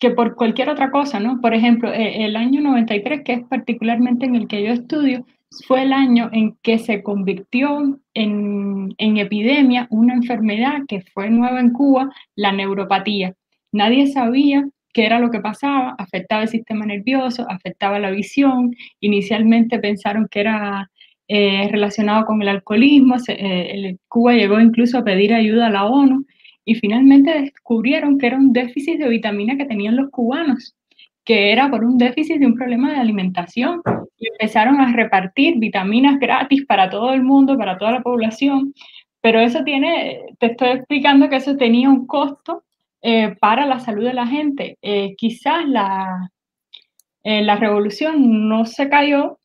que, por cualquier otra cosa, ¿no? Por ejemplo, e, el año 93, que es particularmente en el que yo estudio, fue el año en que se convirtió en, en epidemia una enfermedad que fue nueva en Cuba, la neuropatía. Nadie sabía qué era lo que pasaba, afectaba el sistema nervioso, afectaba la visión. Inicialmente pensaron que era eh, relacionado con el alcoholismo. Eh, Cuba llegó incluso a pedir ayuda a la ONU y finalmente descubrieron que era un déficit de vitamina que tenían los cubanos, que era por un déficit de un problema de alimentación. Y empezaron a repartir vitaminas gratis para todo el mundo, para toda la población. Pero eso tiene, te estoy explicando que eso tenía un costo eh, para la salud de la gente. quizás la, la revolución no se cayó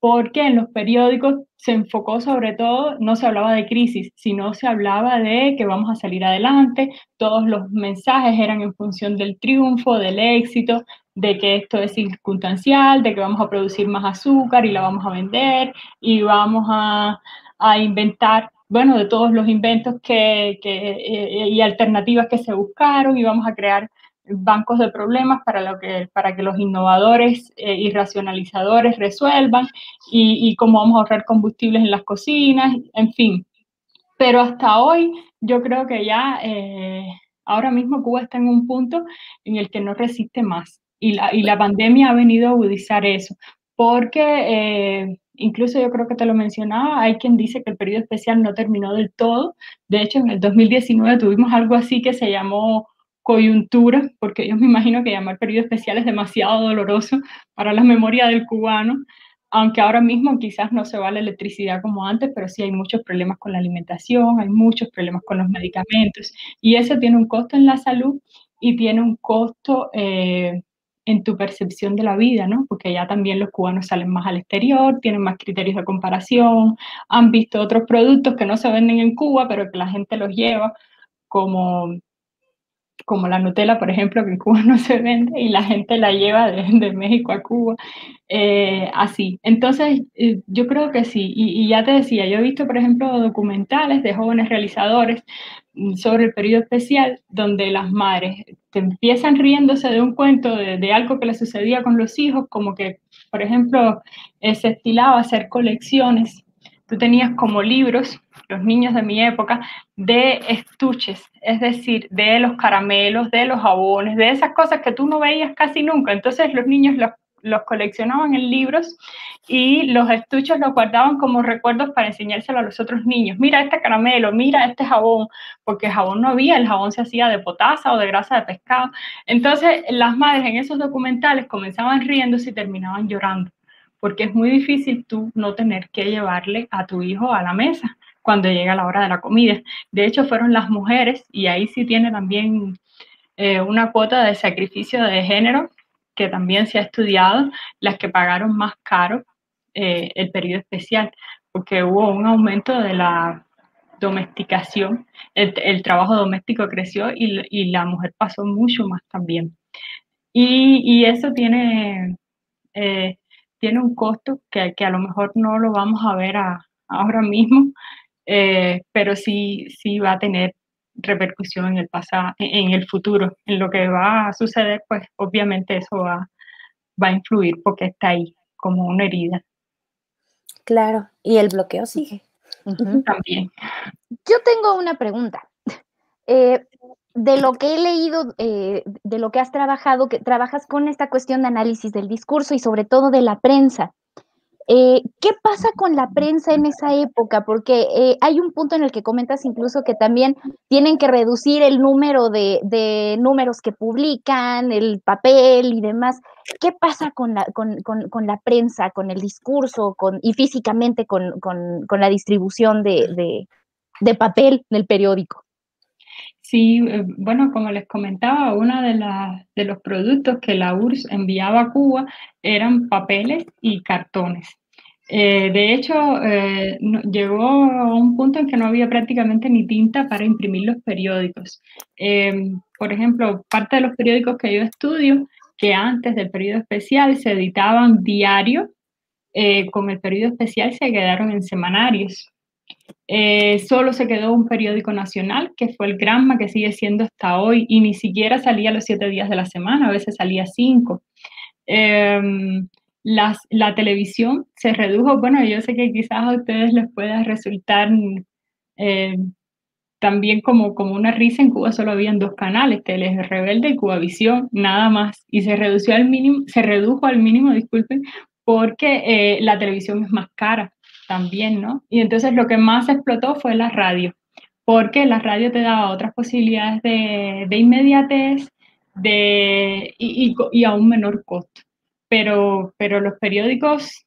porque en los periódicos se enfocó sobre todo, no se hablaba de crisis, sino se hablaba de que vamos a salir adelante, todos los mensajes eran en función del triunfo, del éxito, de que esto es circunstancial, de que vamos a producir más azúcar y la vamos a vender y vamos a, inventar, bueno, de todos los inventos que, que, eh, y alternativas que se buscaron y vamos a crear bancos de problemas para, lo que, para que los innovadores eh, y racionalizadores resuelvan y, cómo vamos a ahorrar combustibles en las cocinas, en fin. Pero hasta hoy yo creo que ya eh, ahora mismo Cuba está en un punto en el que no resiste más y la, y la pandemia ha venido a agudizar eso, porque eh, incluso yo creo que te lo mencionaba, hay quien dice que el periodo especial no terminó del todo. De hecho, en el 2019 tuvimos algo así que se llamó coyuntura, porque yo me imagino que llamar periodo especial es demasiado doloroso para la memoria del cubano, aunque ahora mismo quizás no se va la electricidad como antes, pero sí hay muchos problemas con la alimentación, hay muchos problemas con los medicamentos, y eso tiene un costo en la salud y tiene un costo eh, en tu percepción de la vida, ¿no? Porque ya también los cubanos salen más al exterior, tienen más criterios de comparación, han visto otros productos que no se venden en Cuba, pero que la gente los lleva como como la Nutella, por ejemplo, que en Cuba (laughs) no se vende y la gente la lleva de, México a Cuba, eh, así. Entonces, eh, yo creo que sí, y, ya te decía, yo he visto, por ejemplo, documentales de jóvenes realizadores mm, sobre el periodo especial, donde las madres te empiezan riéndose de un cuento, de, algo que le sucedía con los hijos, como que, por ejemplo, eh, se estilaba hacer colecciones tú tenías como libros, los niños de mi época, de estuches, es decir, de los caramelos, de los jabones, de esas cosas que tú no veías casi nunca. Entonces los niños los, coleccionaban en libros y los estuches los guardaban como recuerdos para enseñárselo a los otros niños. Mira este caramelo, mira este jabón, porque jabón no había, el jabón se hacía de potasa o de grasa de pescado. Entonces las madres en esos documentales comenzaban riéndose y terminaban llorando porque es muy difícil tú no tener que llevarle a tu hijo a la mesa cuando llega la hora de la comida. De hecho, fueron las mujeres, y ahí sí tiene también eh, una cuota de sacrificio de género que también se ha estudiado, las que pagaron más caro eh, el periodo especial, porque hubo un aumento de la domesticación, el, trabajo doméstico creció y, la mujer pasó mucho más también. Y, eso tiene eh, tiene un costo que, que a lo mejor no lo vamos a ver ahora mismo, eh, pero sí, sí va a tener repercusión en el pasado, en el futuro, en lo que va a suceder, pues obviamente eso va, va a influir porque está ahí como una herida. Claro, y el bloqueo sigue. También. Yo tengo una pregunta. (laughs) Eh, de lo que he leído, eh, de lo que has trabajado, que trabajas con esta cuestión de análisis del discurso y sobre todo de la prensa. Eh, ¿Qué pasa con la prensa en esa época? Porque eh, hay un punto en el que comentas incluso que también tienen que reducir el número de, números que publican, el papel y demás. ¿Qué pasa con la, con, la prensa, con el discurso y físicamente con, la distribución de, de papel del periódico? Sí, eh, bueno, como les comentaba, uno de, de los productos que la URSS enviaba a Cuba eran papeles y cartones. Eh, de hecho, eh, llegó a un punto en que no había prácticamente ni tinta para imprimir los periódicos. Em, por ejemplo, parte de los periódicos que yo estudio, que antes del periodo especial se editaban diario, con el periodo especial se quedaron en semanarios. Eh, solo se quedó un periódico nacional, que fue el Granma, que sigue siendo hasta hoy, y ni siquiera salía los siete días de la semana, a veces salía cinco. Em, la televisión se redujo, bueno, yo sé que quizás a ustedes les pueda resultar eh, también como, como una risa, en Cuba solo habían dos canales, Tele Rebelde y Cubavisión, nada más, y se, redució al mínimo, se redujo al mínimo, disculpen, porque eh, la televisión es más cara también, ¿no? Y entonces lo que más explotó fue la radio, porque la radio te daba otras posibilidades de, de inmediatez de, y, y, a un menor costo. Pero, pero los periódicos,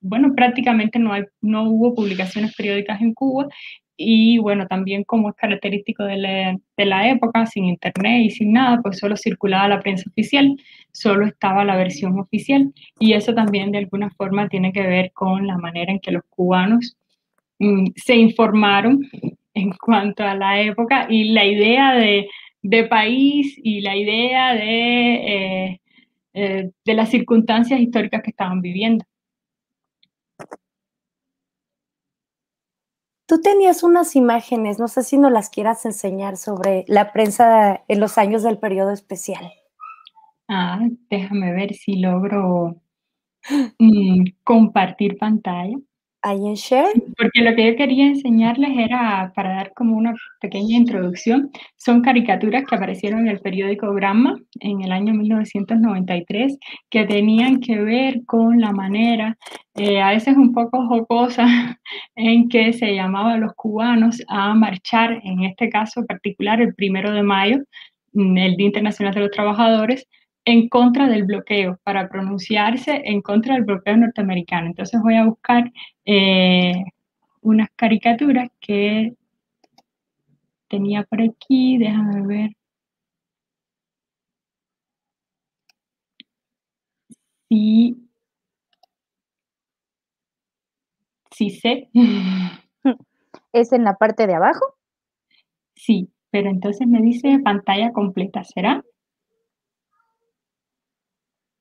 bueno, prácticamente no, hay, no hubo publicaciones periódicas en Cuba y bueno, también como es característico de la, de la, época, sin internet y sin nada, pues solo circulaba la prensa oficial, solo estaba la versión oficial. Y eso también de alguna forma tiene que ver con la manera en que los cubanos mm, se informaron (laughs) en cuanto a la época y la idea de, país y la idea de, eh, eh, de las circunstancias históricas que estaban viviendo. Tú tenías unas imágenes, no sé si nos las quieras enseñar sobre la prensa en los años del periodo especial. Ah, déjame ver si logro mm, compartir pantalla. Ahí en Share. Porque lo que yo quería enseñarles era, para dar como una pequeña introducción, son caricaturas que aparecieron en el periódico Gramma en el año 1993, que tenían que ver con la manera, eh, a veces un poco jocosa, (laughs) en que se llamaba a los cubanos a marchar, en este caso particular, el primero de mayo, mm, el Día Internacional de los Trabajadores, en contra del bloqueo, para pronunciarse en contra del bloqueo norteamericano. Entonces voy a buscar eh, unas caricaturas que tenía por aquí, déjame ver. Sí, sí sé. (laughs) ¿Es en la parte de abajo? Sí, pero entonces me dice pantalla completa, ¿será?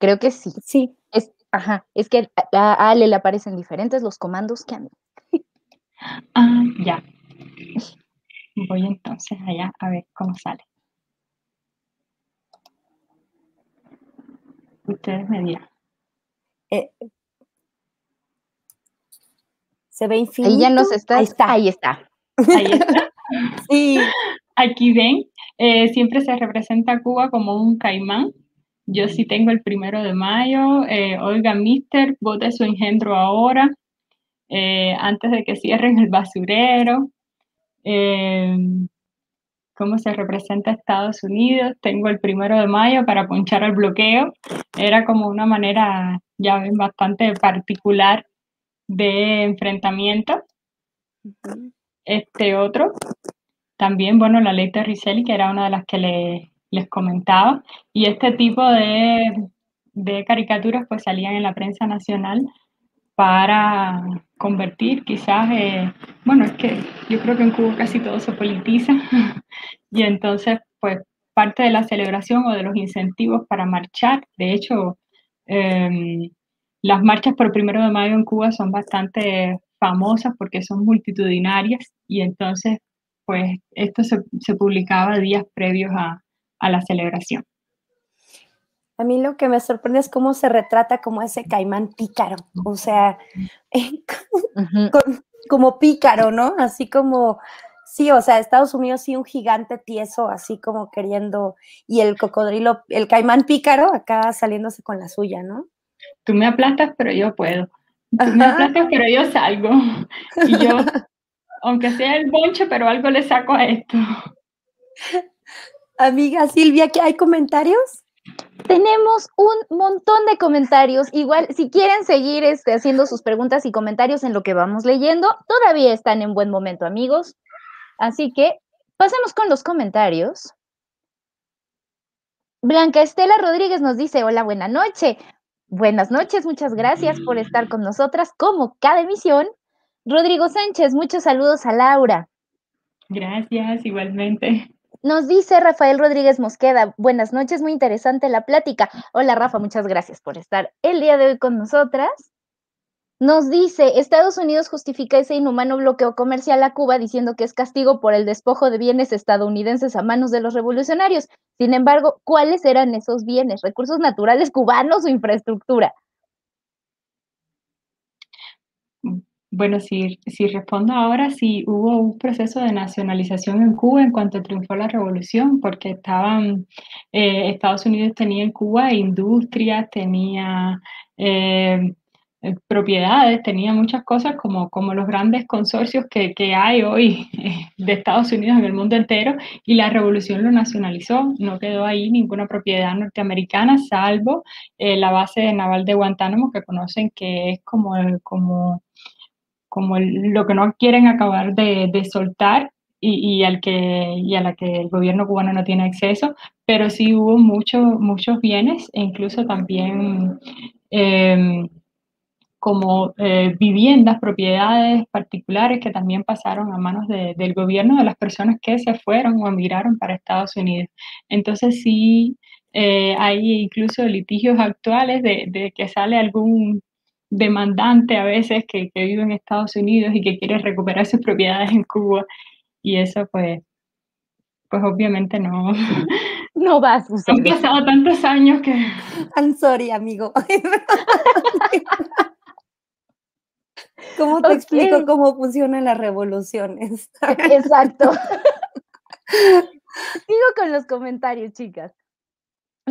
Creo que sí. Sí. Es, ajá, es que a Ale le aparecen diferentes los comandos que a mí. Ah, ya. Voy entonces allá a ver cómo sale. Ustedes me dirán. Eh, se ve infinito. Ahí ya nos está. Ahí está. Ahí está. Ahí está. (laughs) sí. Aquí ven, eh, siempre se representa a Cuba como un caimán yo sí tengo el primero de mayo. Eh, oiga, mister, bote su engendro ahora, eh, antes de que cierren el basurero. Eh, cómo se representa Estados Unidos. Tengo el primero de mayo para ponchar el bloqueo. Era como una manera, ya ven, bastante particular de enfrentamiento. Este otro, también, bueno, la ley de Ricelli, que era una de las que le, les comentaba. Y este tipo de, caricaturas pues salían en la prensa nacional para convertir quizás, eh, bueno, es que yo creo que en Cuba casi todo se politiza (laughs) y entonces pues parte de la celebración o de los incentivos para marchar, de hecho, em, las marchas por primero de mayo en Cuba son bastante famosas porque son multitudinarias y entonces pues esto se publicaba días previos a, a la celebración. A mí lo que me sorprende es cómo se retrata como ese caimán pícaro, o sea, (laughs) como pícaro, ¿no? Así como, sí, o sea, Estados Unidos sí un gigante tieso, así como queriendo, y el cocodrilo, el caimán pícaro acá saliéndose con la suya, ¿no? Tú me aplastas, pero yo puedo. Tú me aplastas, pero yo salgo. Y yo, (laughs) aunque sea el bonche, pero algo le saco a esto. (laughs) Amiga Silvia, ¿qué hay comentarios? Tenemos un montón de comentarios. Igual, si quieren seguir este, haciendo sus preguntas y comentarios en lo que vamos leyendo, todavía están en buen momento, amigos. Así que pasemos con los comentarios. Blanca Estela Rodríguez nos dice, hola, buena noche. Buenas noches, muchas gracias por estar con nosotras como cada emisión. Rodrigo Sánchez, muchos saludos a Laura. Gracias, igualmente. Nos dice Rafael Rodríguez Mosqueda, buenas noches, muy interesante la plática. Hola Rafa, muchas gracias por estar el día de hoy con nosotras. Nos dice, Estados Unidos justifica ese inhumano bloqueo comercial a Cuba diciendo que es castigo por el despojo de bienes estadounidenses a manos de los revolucionarios. Sin embargo, ¿cuáles eran esos bienes? ¿Recursos naturales cubanos o infraestructura? Bueno, si, si respondo ahora, sí hubo un proceso de nacionalización en Cuba en cuanto triunfó la revolución, porque estaban, eh, Estados Unidos tenía en Cuba industrias, tenía eh, eh, propiedades, tenía muchas cosas como, como los grandes consorcios que, que hay hoy (laughs) de Estados Unidos en el mundo entero, y la revolución lo nacionalizó, no quedó ahí ninguna propiedad norteamericana, salvo la base naval de Guantánamo, que conocen que es como, como como lo que no quieren acabar de, soltar y, al que, y a la que el gobierno cubano no tiene acceso, pero sí hubo muchos muchos bienes e incluso también em, como eh, viviendas, propiedades particulares que también pasaron a manos del gobierno de las personas que se fueron o emigraron para Estados Unidos. Entonces sí eh, hay incluso litigios actuales de, de que sale algún demandante a veces que, vive en Estados Unidos y que quiere recuperar sus propiedades en Cuba. Y eso pues, pues obviamente no. (laughs) No va a suceder. Han pasado tantos años que... (laughs) I'm sorry, amigo. (laughs) ¿Cómo te explico cómo funcionan las revoluciones? Exacto. Sigo con los comentarios, chicas.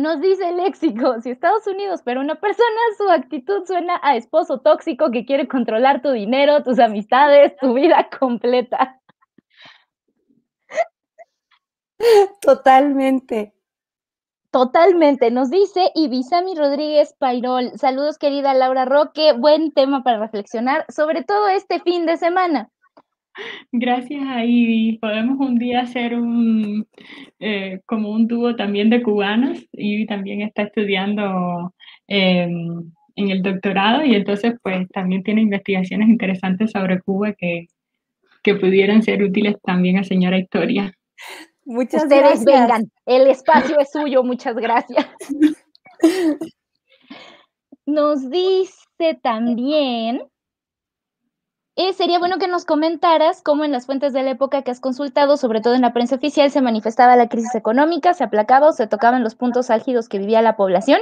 Nos dice el léxico, si Estados Unidos, pero una persona, su actitud suena a esposo tóxico que quiere controlar tu dinero, tus amistades, tu vida completa. Totalmente. Totalmente, nos dice Ibisami Rodríguez Pairol. Saludos, querida Laura Roque. Buen tema para reflexionar, sobre todo este fin de semana. Gracias a Ivy. Podemos un día hacer un eh, como un dúo también de cubanos. Ivy también está estudiando em, en el doctorado y entonces pues también tiene investigaciones interesantes sobre Cuba que, que pudieran ser útiles también a señora Historia. Muchas Ustedes vengan, el espacio es suyo, muchas gracias. (laughs) Nos dice también eh, sería bueno que nos comentaras cómo en las fuentes de la época que has consultado, sobre todo en la prensa oficial, se manifestaba la crisis económica, se aplacaba o se tocaban los puntos álgidos que vivía la población,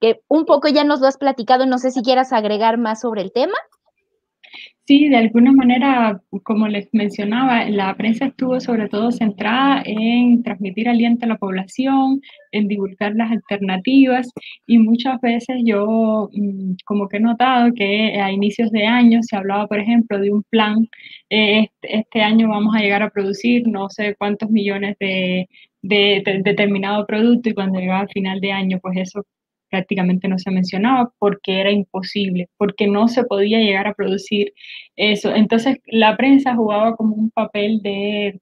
que un poco ya nos lo has platicado, no sé si quieras agregar más sobre el tema. Sí, de alguna manera, como les mencionaba, la prensa estuvo sobre todo centrada en transmitir aliento a la población, en divulgar las alternativas y muchas veces yo mm, como que he notado que a inicios de año se hablaba, por ejemplo, de un plan, eh, este, este, año vamos a llegar a producir no sé cuántos millones de, de determinado producto y cuando llegaba al final de año, pues eso prácticamente no se mencionaba porque era imposible, porque no se podía llegar a producir eso. Entonces la prensa jugaba como un papel de,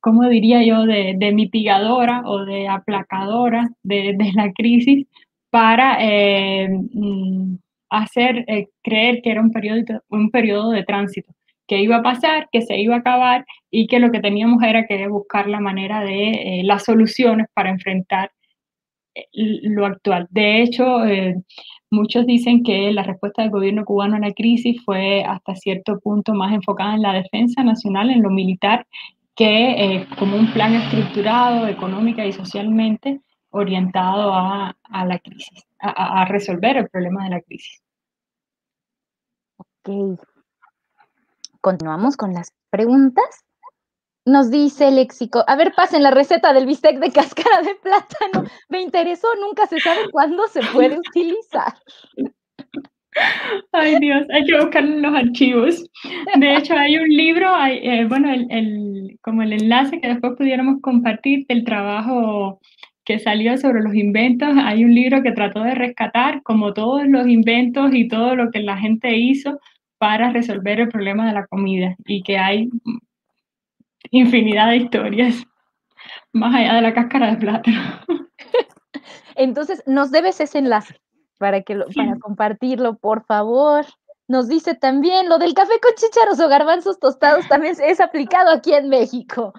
¿cómo diría yo?, de, mitigadora o de aplacadora de, la crisis para eh, mm, hacer eh, creer que era un periodo, un de tránsito que iba a pasar, que se iba a acabar y que lo que teníamos era que buscar la manera de eh, las soluciones para enfrentar lo actual. De hecho, eh, muchos dicen que la respuesta del gobierno cubano a la crisis fue hasta cierto punto más enfocada en la defensa nacional, en lo militar, que eh, como un plan estructurado económica y socialmente orientado a, la crisis, a, resolver el problema de la crisis. Ok. Continuamos con las preguntas. Nos dice el léxico, a ver, pasen la receta del bistec de cáscara de plátano. Me interesó, nunca se sabe cuándo se puede utilizar. Ay Dios, hay que buscar en los archivos. De hecho, hay un libro, hay, eh, bueno, el, como el enlace que después pudiéramos compartir del trabajo que salió sobre los inventos. Hay un libro que trató de rescatar como todos los inventos y todo lo que la gente hizo para resolver el problema de la comida y que hay (laughs) infinidad de historias más allá de la cáscara de plátano. (laughs) Entonces, nos debes ese enlace para, que para compartirlo, por favor. Nos dice también lo del café con chicharos o garbanzos tostados también es aplicado aquí en México.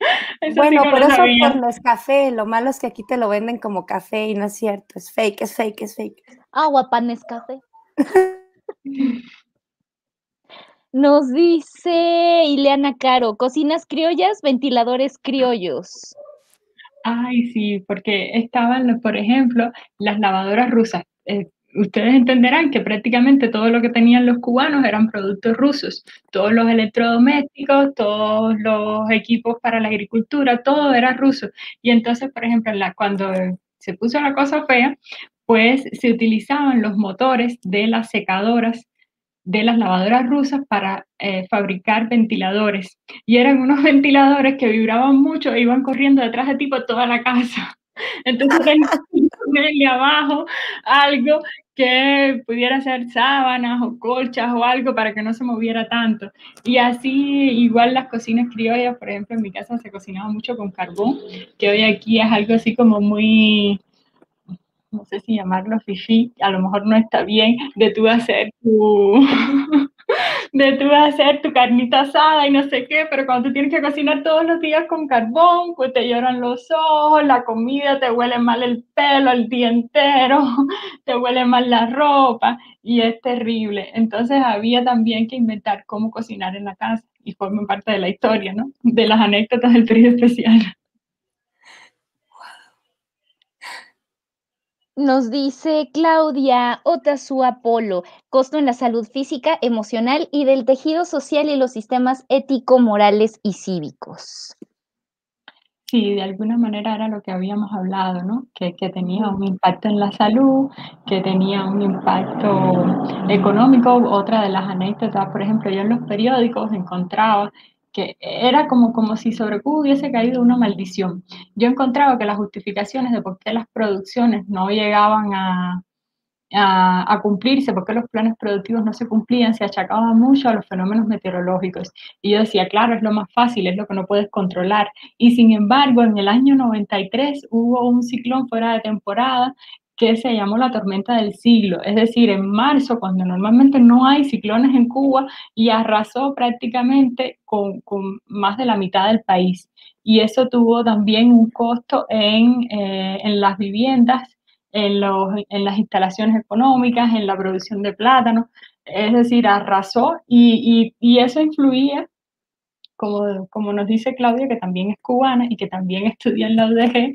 (laughs) bueno, pero eso por los café, lo malo es que aquí te lo venden como café y no es cierto, es fake, es fake, es fake. Agua, pan, es café. Nos dice Ileana Caro, cocinas criollas, ventiladores criollos. Ay, sí, porque estaban, por ejemplo, las lavadoras rusas. Eh, ustedes entenderán que prácticamente todo lo que tenían los cubanos eran productos rusos. Todos los electrodomésticos, todos los equipos para la agricultura, todo era ruso. Y entonces, por ejemplo, cuando se puso la cosa fea, pues se utilizaban los motores de las secadoras de las lavadoras rusas para eh, fabricar ventiladores. Y eran unos (laughs) ventiladores que vibraban mucho e iban corriendo detrás de tipo toda la casa. (laughs) Entonces ponerle abajo algo que pudiera ser sábanas o colchas o algo para que no se moviera tanto. Y así, igual las cocinas criollas, por ejemplo, en mi casa se cocinaba mucho con carbón, que hoy aquí es algo así como muy no sé si llamarlo fifi, a lo mejor no está bien, de tú hacer tu, (laughs) de tú hacer tu carnita asada y no sé qué, pero cuando tú tienes que cocinar todos los días con carbón, pues te lloran los ojos, la comida, te huele mal el pelo el día entero, (laughs) te huele mal la ropa y es terrible. Entonces había también que inventar cómo cocinar en la casa y forma parte de la historia, ¿no? De las anécdotas del periodo especial. Nos dice Claudia Otazu Apolo, costo en la salud física, emocional y del tejido social y los sistemas ético, morales y cívicos. Sí, de alguna manera era lo que habíamos hablado, ¿no? Que, que, tenía un impacto en la salud, que tenía un impacto económico. Otra de las anécdotas, por ejemplo, yo en los periódicos encontraba que era como, como si sobre Cuba hubiese caído una maldición. Yo encontraba que las justificaciones de por qué las producciones no llegaban a, a, cumplirse, por qué los planes productivos no se cumplían, se achacaban mucho a los fenómenos meteorológicos. Y yo decía, claro, es lo más fácil, es lo que no puedes controlar. Y sin embargo, en el año 93 hubo un ciclón fuera de temporada que se llamó la tormenta del siglo, es decir, en marzo, cuando normalmente no hay ciclones en Cuba, y arrasó prácticamente con, más de la mitad del país. Y eso tuvo también un costo en, eh, las viviendas, en, las instalaciones económicas, en la producción de plátano, es decir, arrasó y, eso influía como, como, nos dice Claudia, que también es cubana y que también estudia en la UDG,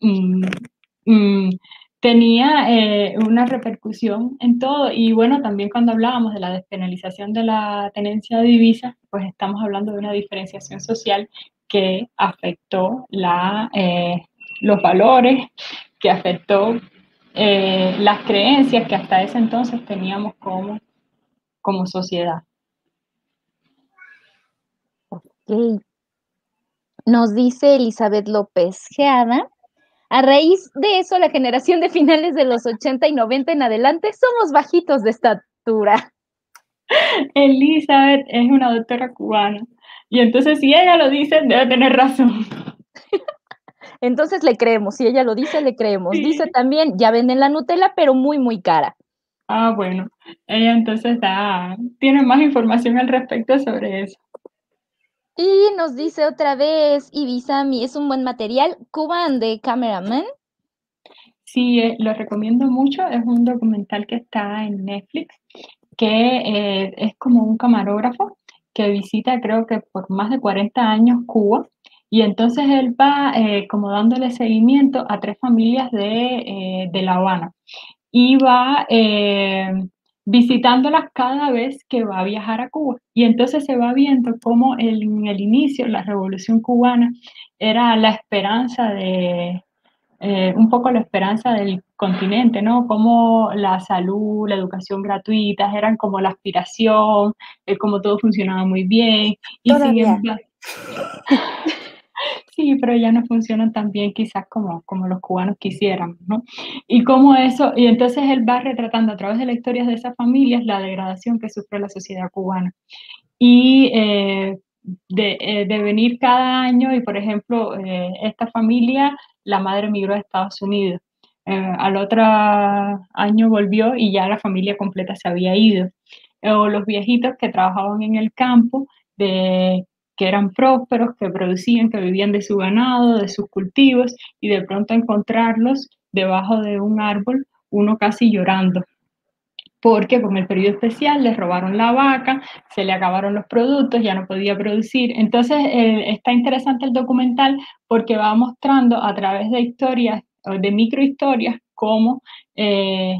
mm, mm, tenía eh, una repercusión en todo. Y bueno, también cuando hablábamos de la despenalización de la tenencia de divisas, pues estamos hablando de una diferenciación social que afectó la, eh, los valores, que afectó eh, las creencias que hasta ese entonces teníamos como, como sociedad. Ok. Nos dice Elizabeth López Geada a raíz de eso, la generación de finales de los 80 y 90 en adelante somos bajitos de estatura. Elizabeth es una doctora cubana. Y entonces si ella lo dice, debe tener razón. (laughs) entonces le creemos, si ella lo dice, le creemos. Dice también, ya venden la Nutella, pero muy, muy cara. Ah, bueno, ella entonces tiene más información al respecto sobre eso. Y nos dice otra vez, Ibisami, es un buen material. Cuban de Cameraman. Sí, eh, lo recomiendo mucho. Es un documental que está en Netflix, que eh, es como un camarógrafo que visita, creo que por más de 40 años, Cuba Y entonces él va eh, como dándole seguimiento a tres familias de, de La Habana y va visitándolas cada vez que va a viajar a Cuba. Y entonces se va viendo cómo en el inicio la revolución cubana era la esperanza de, eh, un poco la esperanza del continente, ¿no? Como la salud, la educación gratuita eran como la aspiración, eh, como todo funcionaba muy bien. Y Sí, pero ya no funcionan tan bien quizás como, como los cubanos quisieran, ¿no? Y como eso, y entonces él va retratando a través de las historias de esas familias la degradación que sufre la sociedad cubana. Y eh, de, de, venir cada año, y por ejemplo, esta familia la madre migró a Estados Unidos. Eh, al otro año volvió y ya la familia completa se había ido. o los viejitos que trabajaban en el campo, de, que eran prósperos, que producían, que vivían de su ganado, de sus cultivos, y de pronto encontrarlos debajo de un árbol, uno casi llorando, porque con el periodo especial les robaron la vaca, se le acabaron los productos, ya no podía producir. Entonces eh, está interesante el documental porque va mostrando a través de historias, de microhistorias, cómo eh,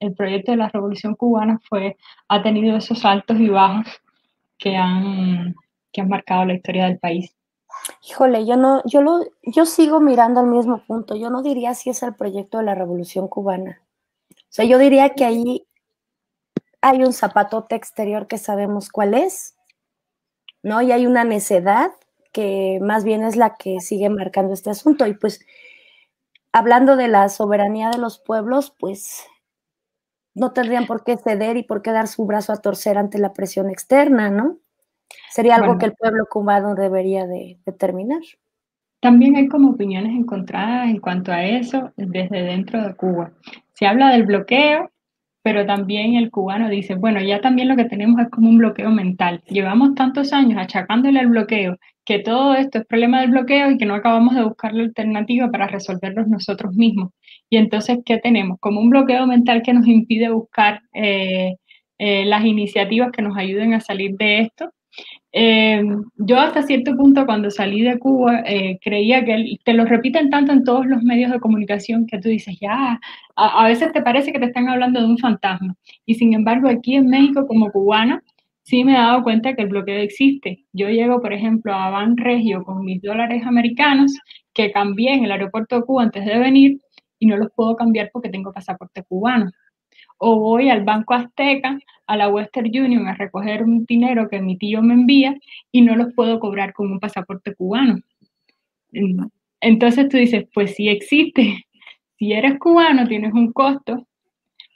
el proyecto de la Revolución Cubana fue, ha tenido esos altos y bajos que han, que han marcado la historia del país. Híjole, yo no, yo lo, yo sigo mirando al mismo punto. Yo no diría si es el proyecto de la Revolución Cubana. O sea, yo diría que ahí hay un zapatote exterior que sabemos cuál es, ¿no? Y hay una necedad que más bien es la que sigue marcando este asunto. Y pues, hablando de la soberanía de los pueblos, pues no tendrían por qué ceder y por qué dar su brazo a torcer ante la presión externa, ¿no? Sería algo que el pueblo cubano debería de determinar. También hay como opiniones encontradas en cuanto a eso desde dentro de Cuba. Se habla del bloqueo pero también el cubano dice, bueno, ya también lo que tenemos es como un bloqueo mental. Llevamos tantos años achacándole al bloqueo que todo esto es problema del bloqueo y que no acabamos de buscar la alternativa para resolverlos nosotros mismos. Y entonces, ¿qué tenemos? Como un bloqueo mental que nos impide buscar eh, eh, las iniciativas que nos ayuden a salir de esto eh, yo hasta cierto punto cuando salí de Cuba eh, creía que te lo repiten tanto en todos los medios de comunicación que tú dices, ya, a, veces te parece que te están hablando de un fantasma. Y sin embargo aquí en México como cubana sí me he dado cuenta que el bloqueo existe. Yo llego, por ejemplo, a Ban Regio con mis dólares americanos que cambié en el aeropuerto de Cuba antes de venir y no los puedo cambiar porque tengo pasaporte cubano o voy al Banco Azteca, a la Western Union a recoger un dinero que mi tío me envía y no los puedo cobrar con un pasaporte cubano. Entonces tú dices, pues sí existe. (laughs) Si eres cubano tienes un costo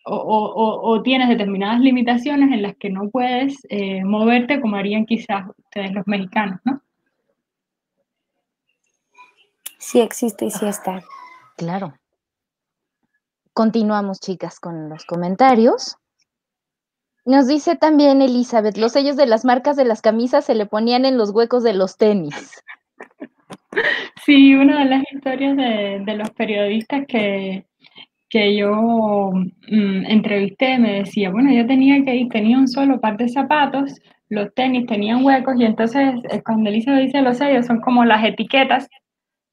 o, tienes determinadas limitaciones en las que no puedes eh, moverte como harían quizás ustedes los mexicanos, ¿no? Sí existe y sí está. Claro. Continuamos, chicas, con los comentarios. Nos dice también Elizabeth, los sellos de las marcas de las camisas se le ponían en los huecos de los tenis. Sí, una de las historias de, los periodistas que, que yo mm, entrevisté me decía, bueno, yo tenía que ir, tenía un solo par de zapatos, los tenis tenían huecos y entonces eh, cuando Elizabeth dice los sellos son como las etiquetas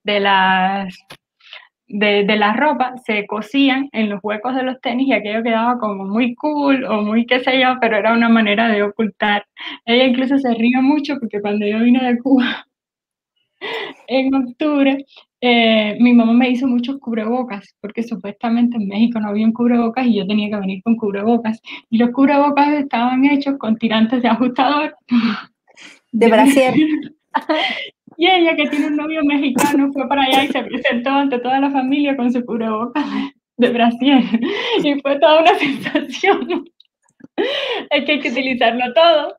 de las de, de, la ropa se cosían en los huecos de los tenis y aquello quedaba como muy cool o muy qué sé yo, pero era una manera de ocultar. Ella incluso se ríe mucho porque cuando yo vine de Cuba (laughs) en octubre, eh, mi mamá me hizo muchos cubrebocas porque supuestamente en México no había un cubrebocas y yo tenía que venir con cubrebocas. Y los cubrebocas estaban hechos con tirantes de ajustador. De Brasil. (laughs) Y ella, que tiene un novio mexicano, fue para allá y se presentó ante toda la familia con su cubrebocas de Brasil. Y fue toda una (laughs) sensación. Es que hay que utilizarlo todo,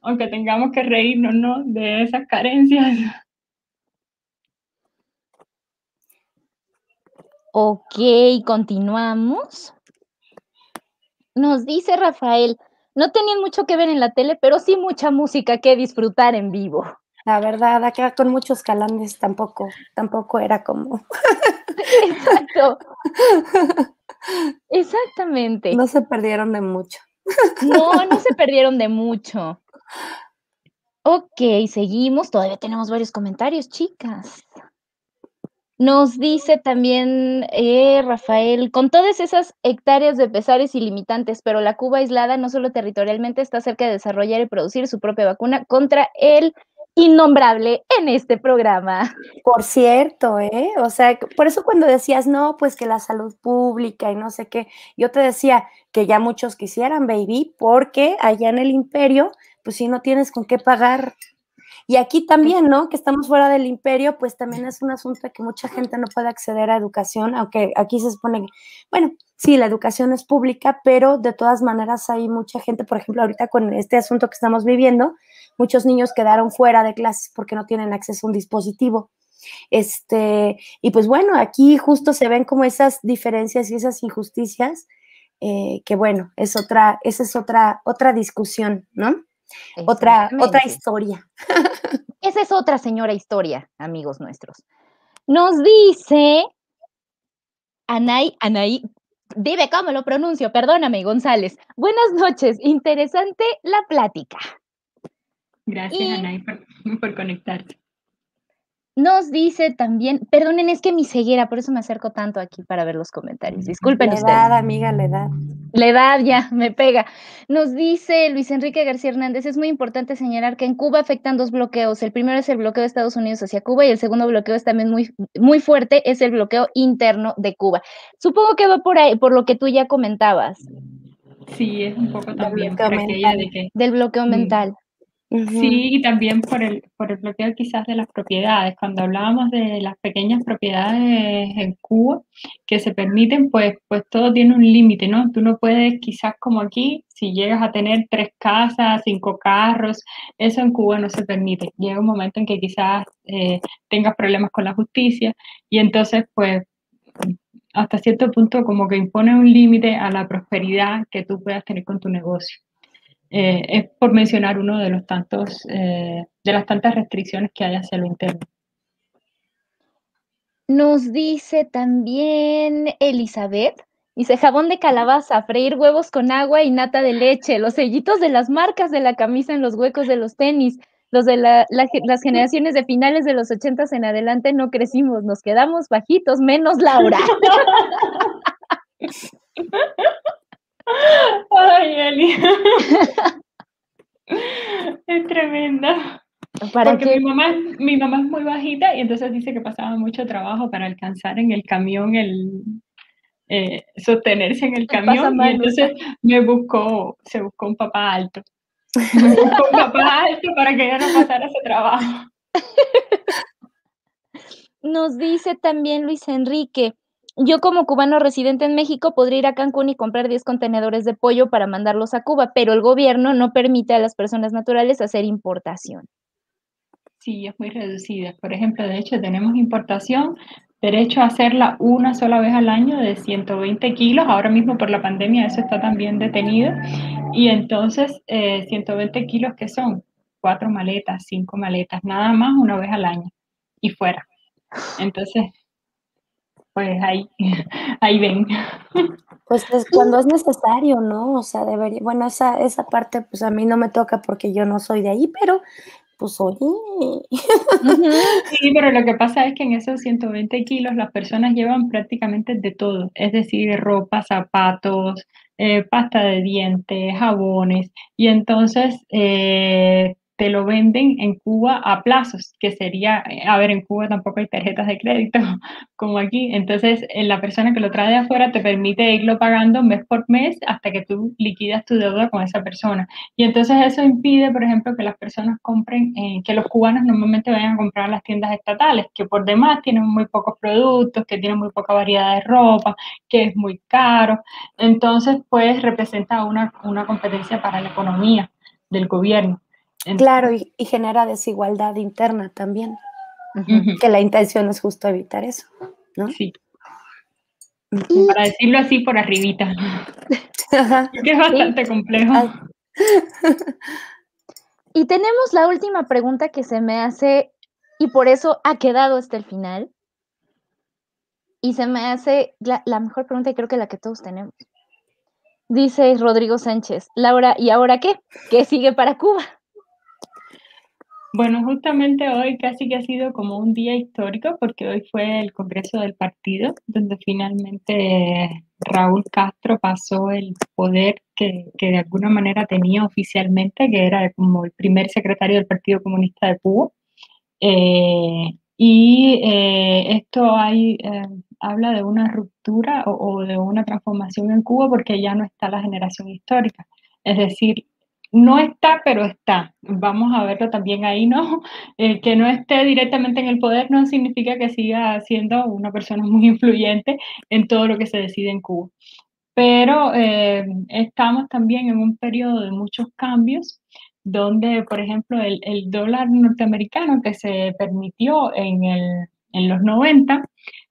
aunque tengamos que reírnos ¿no? de esas carencias. Ok, continuamos. Nos dice Rafael, no tenían mucho que ver en la tele, pero sí mucha música que disfrutar en vivo. La verdad, acá con muchos calandes tampoco, tampoco era como. Exacto. (laughs) Exactamente. No se perdieron de mucho. No, no se perdieron de mucho. Ok, seguimos. Todavía tenemos varios comentarios, chicas. Nos dice también eh, Rafael, con todas esas hectáreas de pesares ilimitantes, pero la Cuba aislada no solo territorialmente está cerca de desarrollar y producir su propia vacuna contra el innombrable en este programa. Por cierto, ¿eh? O sea, por eso cuando decías, no, pues que la salud pública y no sé qué, yo te decía que ya muchos quisieran, baby, porque allá en el imperio, pues si no tienes con qué pagar y aquí también, ¿no? Que estamos fuera del imperio, pues también es un asunto que mucha gente no puede acceder a educación, aunque aquí se supone, bueno, sí, la educación es pública, pero de todas maneras hay mucha gente, por ejemplo, ahorita con este asunto que estamos viviendo, muchos niños quedaron fuera de clases porque no tienen acceso a un dispositivo. Este, y pues bueno, aquí justo se ven como esas diferencias y esas injusticias, eh, que bueno, es otra, esa es otra, otra discusión, ¿no? Otra, otra historia. (laughs) Esa es otra señora historia, amigos nuestros. Nos dice Anay, Anay, dime cómo lo pronuncio, perdóname, González. Buenas noches, interesante la plática. Gracias, Anay, por, (laughs) por conectarte. Nos dice también, perdonen, es que mi ceguera, por eso me acerco tanto aquí para ver los comentarios. Disculpen la ustedes. edad, amiga, la edad. La edad ya me pega. Nos dice Luis Enrique García Hernández, es muy importante señalar que en Cuba afectan dos bloqueos. El primero es el bloqueo de Estados Unidos hacia Cuba y el segundo bloqueo es también muy, muy fuerte, es el bloqueo interno de Cuba. Supongo que va por ahí, por lo que tú ya comentabas. Sí, es un poco Del también bloqueo por aquella mental. de que Del bloqueo Mm. Sí, y también por el, por el bloqueo quizás de las propiedades. Cuando hablábamos de las pequeñas propiedades en Cuba que se permiten, pues, pues todo tiene un límite, ¿no? Tú no puedes, quizás como aquí, si llegas a tener tres casas, cinco carros, eso en Cuba no se permite. Llega un momento en que quizás eh, tengas problemas con la justicia y entonces, pues, hasta cierto punto como que impone un límite a la prosperidad que tú puedas tener con tu negocio. Eh, es por mencionar uno de los tantos, eh, de las tantas restricciones que hay hacia lo interno. Nos dice también Elizabeth, dice jabón de calabaza, freír huevos con agua y nata de leche, los sellitos de las marcas de la camisa en los huecos de los tenis, los de la- la ge- las generaciones de finales de los ochentas en adelante no crecimos, nos quedamos bajitos, menos Laura. (laughs) (laughs) Ay, Eli. Es tremenda. ¿Para Porque qué? mi mamá, es- mi mamá es muy bajita y entonces dice que pasaba mucho trabajo para alcanzar en el camión el eh, sostenerse en el camión y entonces me buscó, se buscó un papá alto. Me buscó un papá alto para que ella no pasara ese trabajo. Nos dice también Luis Enrique, yo como cubano residente en México podría ir a Cancún y comprar 10 contenedores de pollo para mandarlos a Cuba, pero el gobierno no permite a las personas naturales hacer importación. Sí, es muy reducida. Por ejemplo, de hecho, tenemos importación, derecho a hacerla una sola vez al año de 120 kilos. Ahora mismo por la pandemia eso está también detenido. Y entonces, eh, 120 kilos que son cuatro maletas, cinco maletas, nada más una vez al año y fuera. Entonces, pues ahí, (laughs) ahí ven. Pues es cuando es necesario, ¿no? O sea, debería, bueno, esa, esa parte pues a mí no me toca porque yo no soy de ahí, pero pues oye, (laughs) Sí, pero lo que pasa es que en esos 120 kilos las personas llevan prácticamente de todo, es decir, ropa, zapatos, eh, pasta de dientes, jabones, y entonces eh, te lo venden en Cuba a plazos, que sería, eh, a ver, en Cuba tampoco hay tarjetas de crédito (laughs) como aquí, entonces eh, la persona que lo trae de afuera te permite irlo pagando mes por mes hasta que tú liquidas tu deuda con esa persona. Y entonces eso impide, por ejemplo, que las personas compren, eh, que los cubanos normalmente vayan a comprar a las tiendas estatales, que por demás tienen muy pocos productos, que tienen muy poca variedad de ropa, que es muy caro. Entonces, pues representa una, una competencia para la economía del gobierno. Entonces, claro, y, y genera desigualdad interna también, que la intención es justo evitar eso, ¿no? sí, para decirlo así por arribita, (laughs) que es bastante complejo. (laughs) Y tenemos la última pregunta que se me hace, y por eso ha quedado hasta el final. Y se me hace la, la mejor pregunta y creo que la que todos tenemos. Dice Rodrigo Sánchez, Laura, ¿y ahora qué? ¿Qué sigue para Cuba? Bueno, justamente hoy casi que ha sido como un día histórico porque hoy fue el Congreso del Partido, donde finalmente Raúl Castro pasó el poder que, de alguna manera tenía oficialmente, que era como el primer secretario del Partido Comunista de Cuba. Eh, y eh, esto hay, eh, habla de una ruptura o, de una transformación en Cuba porque ya no está la generación histórica. Es decir, no está, pero está. Vamos a verlo también ahí, ¿no? (laughs) Eh, que no esté directamente en el poder no significa que siga siendo una persona muy influyente en todo lo que se decide en Cuba. Pero eh, estamos también en un periodo de muchos cambios, donde, por ejemplo, el, dólar norteamericano que se permitió en, en los 90,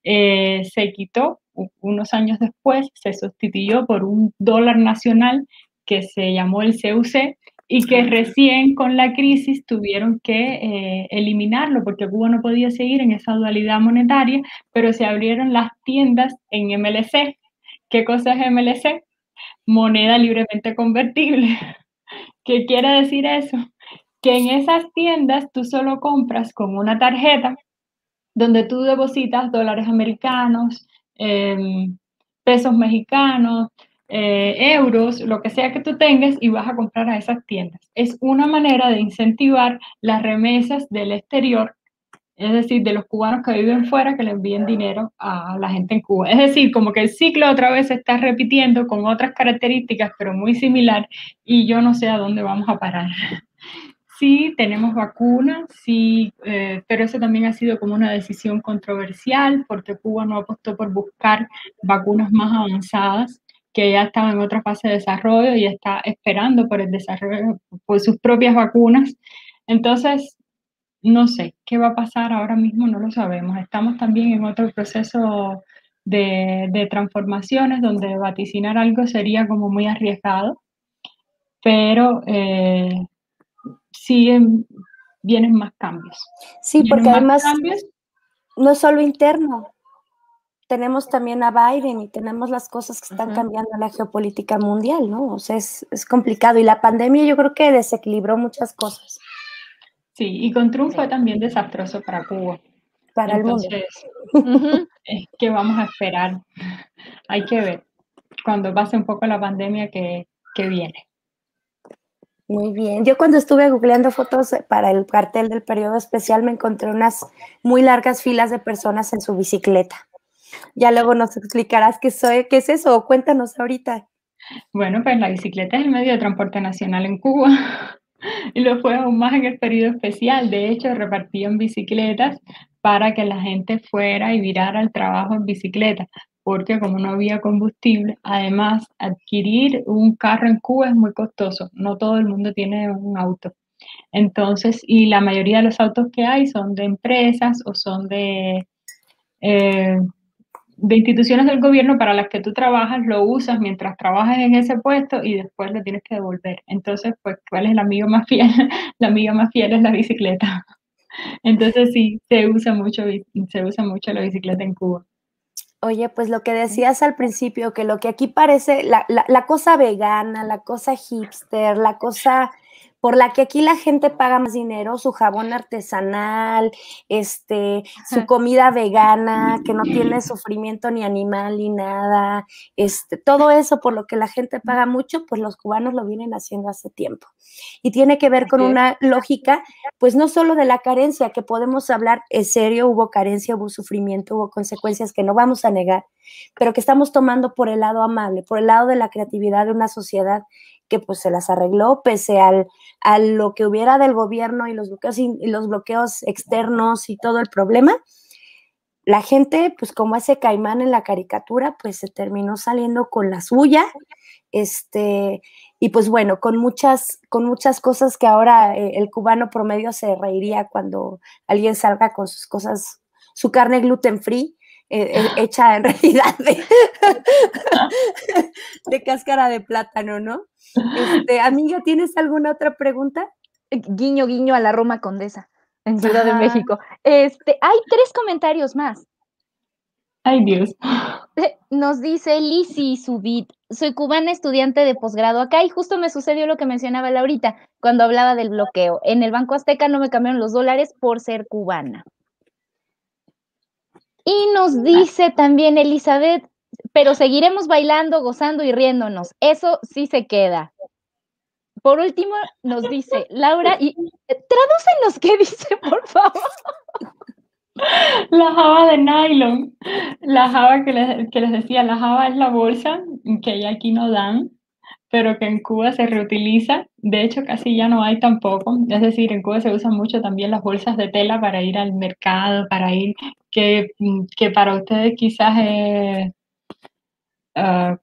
eh, se quitó unos años después, se sustituyó por un dólar nacional que se llamó el CUC y que recién con la crisis tuvieron que eh, eliminarlo porque Cuba no podía seguir en esa dualidad monetaria, pero se abrieron las tiendas en MLC. ¿Qué cosa es MLC? Moneda libremente convertible. (laughs) ¿Qué quiere decir eso? Que en esas tiendas tú solo compras con una tarjeta donde tú depositas dólares americanos, em, pesos mexicanos, eh, euros, lo que sea que tú tengas y vas a comprar a esas tiendas. Es una manera de incentivar las remesas del exterior, es decir, de los cubanos que viven fuera que le envíen dinero a la gente en Cuba. Es decir, como que el ciclo otra vez se está repitiendo con otras características, pero muy similar, y yo no sé a dónde vamos a parar. (laughs) Sí, tenemos vacunas, sí, eh, pero eso también ha sido como una decisión controversial porque Cuba no apostó por buscar vacunas más avanzadas que ya estaba en otra fase de desarrollo y está esperando por el desarrollo, por sus propias vacunas. Entonces, no sé, ¿qué va a pasar ahora mismo? No lo sabemos. Estamos también en otro proceso de, transformaciones donde vaticinar algo sería como muy arriesgado, pero eh, siguen, vienen más cambios. Sí, porque además no es solo interno, tenemos también a Biden y tenemos las cosas que están cambiando en la geopolítica mundial, ¿no? O sea, es, complicado. Y la pandemia yo creo que desequilibró muchas cosas. Sí, y con Trump fue también desastroso para Cuba. Para el mundo. (laughs) ¿Qué vamos a esperar? Hay que ver cuando pase un poco la pandemia que, que viene. Muy bien. Yo cuando estuve googleando fotos para el cartel del periodo especial me encontré unas muy largas filas de personas en su bicicleta. Ya luego nos explicarás qué, soy, qué es eso, cuéntanos ahorita. Bueno, pues la bicicleta es el medio de transporte nacional en Cuba (laughs) y lo fue aún más en el periodo especial. De hecho, repartían bicicletas para que la gente fuera y virara al trabajo en bicicleta, porque como no había combustible, además adquirir un carro en Cuba es muy costoso, no todo el mundo tiene un auto. Entonces, y la mayoría de los autos que hay son de empresas o son de eh, de instituciones del gobierno para las que tú trabajas, lo usas mientras trabajas en ese puesto y después lo tienes que devolver. Entonces, pues, ¿cuál es el amigo más fiel? (laughs) la amiga más fiel es la bicicleta. (laughs) Entonces, sí, se usa mucho, se usa mucho la bicicleta en Cuba. Oye, pues lo que decías al principio, que lo que aquí parece, la, la cosa vegana, la cosa hipster, la cosa por la que aquí la gente paga más dinero, su jabón artesanal, este, su comida vegana, que no tiene sufrimiento ni animal ni nada, este, todo eso por lo que la gente paga mucho, pues los cubanos lo vienen haciendo hace tiempo. Y tiene que ver con una lógica, pues no solo de la carencia, que podemos hablar, es serio, hubo carencia, hubo sufrimiento, hubo consecuencias que no vamos a negar, pero que estamos tomando por el lado amable, por el lado de la creatividad de una sociedad que pues se las arregló pese al, a lo que hubiera del gobierno y los bloqueos, externos y todo el problema. La gente, pues como ese caimán en la caricatura, pues se terminó saliendo con la suya, este, y pues bueno, con muchas, con muchas cosas que ahora eh, el cubano promedio se reiría cuando alguien salga con sus cosas, su carne gluten free, eh, eh, (laughs) hecha en realidad (laughs) de, cáscara de plátano, ¿no? Este, amiga, ¿tienes alguna otra pregunta? Guiño, guiño a la Roma Condesa en Ciudad de México. Este, hay tres comentarios más. Ay, Dios. Nos dice Lizzy Subit, soy cubana estudiante de posgrado acá y justo me sucedió lo que mencionaba Laurita cuando hablaba del bloqueo. En el Banco Azteca no me cambiaron los dólares por ser cubana. Y nos dice también Elizabeth, pero seguiremos bailando, gozando y riéndonos. Eso sí se queda. Por último, nos dice Laura, y tradúcenos qué dice, por favor. La java de nylon, la java que les, que les decía, la java es la bolsa que ya aquí no dan, pero que en Cuba se reutiliza. De hecho, casi ya no hay tampoco. Es decir, en Cuba se usan mucho también las bolsas de tela para ir al mercado, para ir, que, que para ustedes quizás es uh,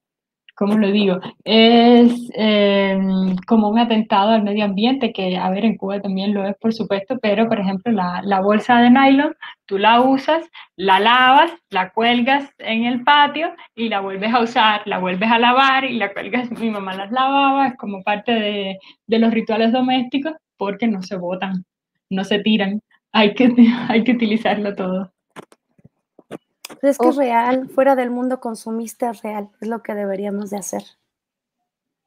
¿cómo lo digo? Es em, como un atentado al medio ambiente, que a ver, en Cuba también lo es, por supuesto, pero por ejemplo, la, la, bolsa de nylon, tú la usas, la lavas, la cuelgas en el patio y la vuelves a usar, la vuelves a lavar y la cuelgas, mi mamá las lavaba, es como parte de, de los rituales domésticos, porque no se botan, no se tiran, hay que, (laughs) hay que utilizarlo todo. Es que es real, fuera del mundo consumista es real, es lo que deberíamos de hacer.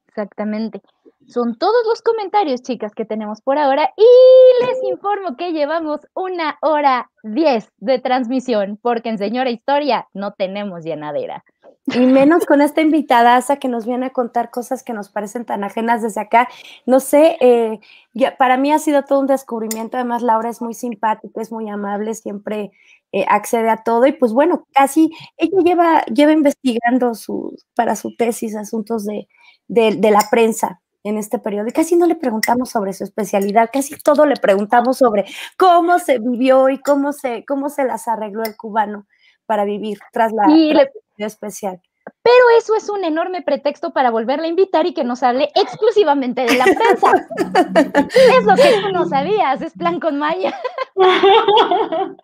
Exactamente. Son todos los comentarios, chicas, que tenemos por ahora y les informo que llevamos una hora diez de transmisión porque en Señora Historia no tenemos llenadera. Y menos con esta invitadaza que nos viene a contar cosas que nos parecen tan ajenas desde acá. No sé, eh, para mí ha sido todo un descubrimiento. Además, Laura es muy simpática, es muy amable, siempre eh, accede a todo y pues bueno, casi ella lleva, lleva investigando su, para su tesis asuntos de, de, la prensa en este periodo y casi no le preguntamos sobre su especialidad, casi todo le preguntamos sobre cómo se vivió y cómo se, cómo se las arregló el cubano para vivir tras la, especial. Pero eso es un enorme pretexto para volverla a invitar y que nos hable exclusivamente de la prensa. (laughs) es lo que tú no sabías, es plan con Maya. (laughs)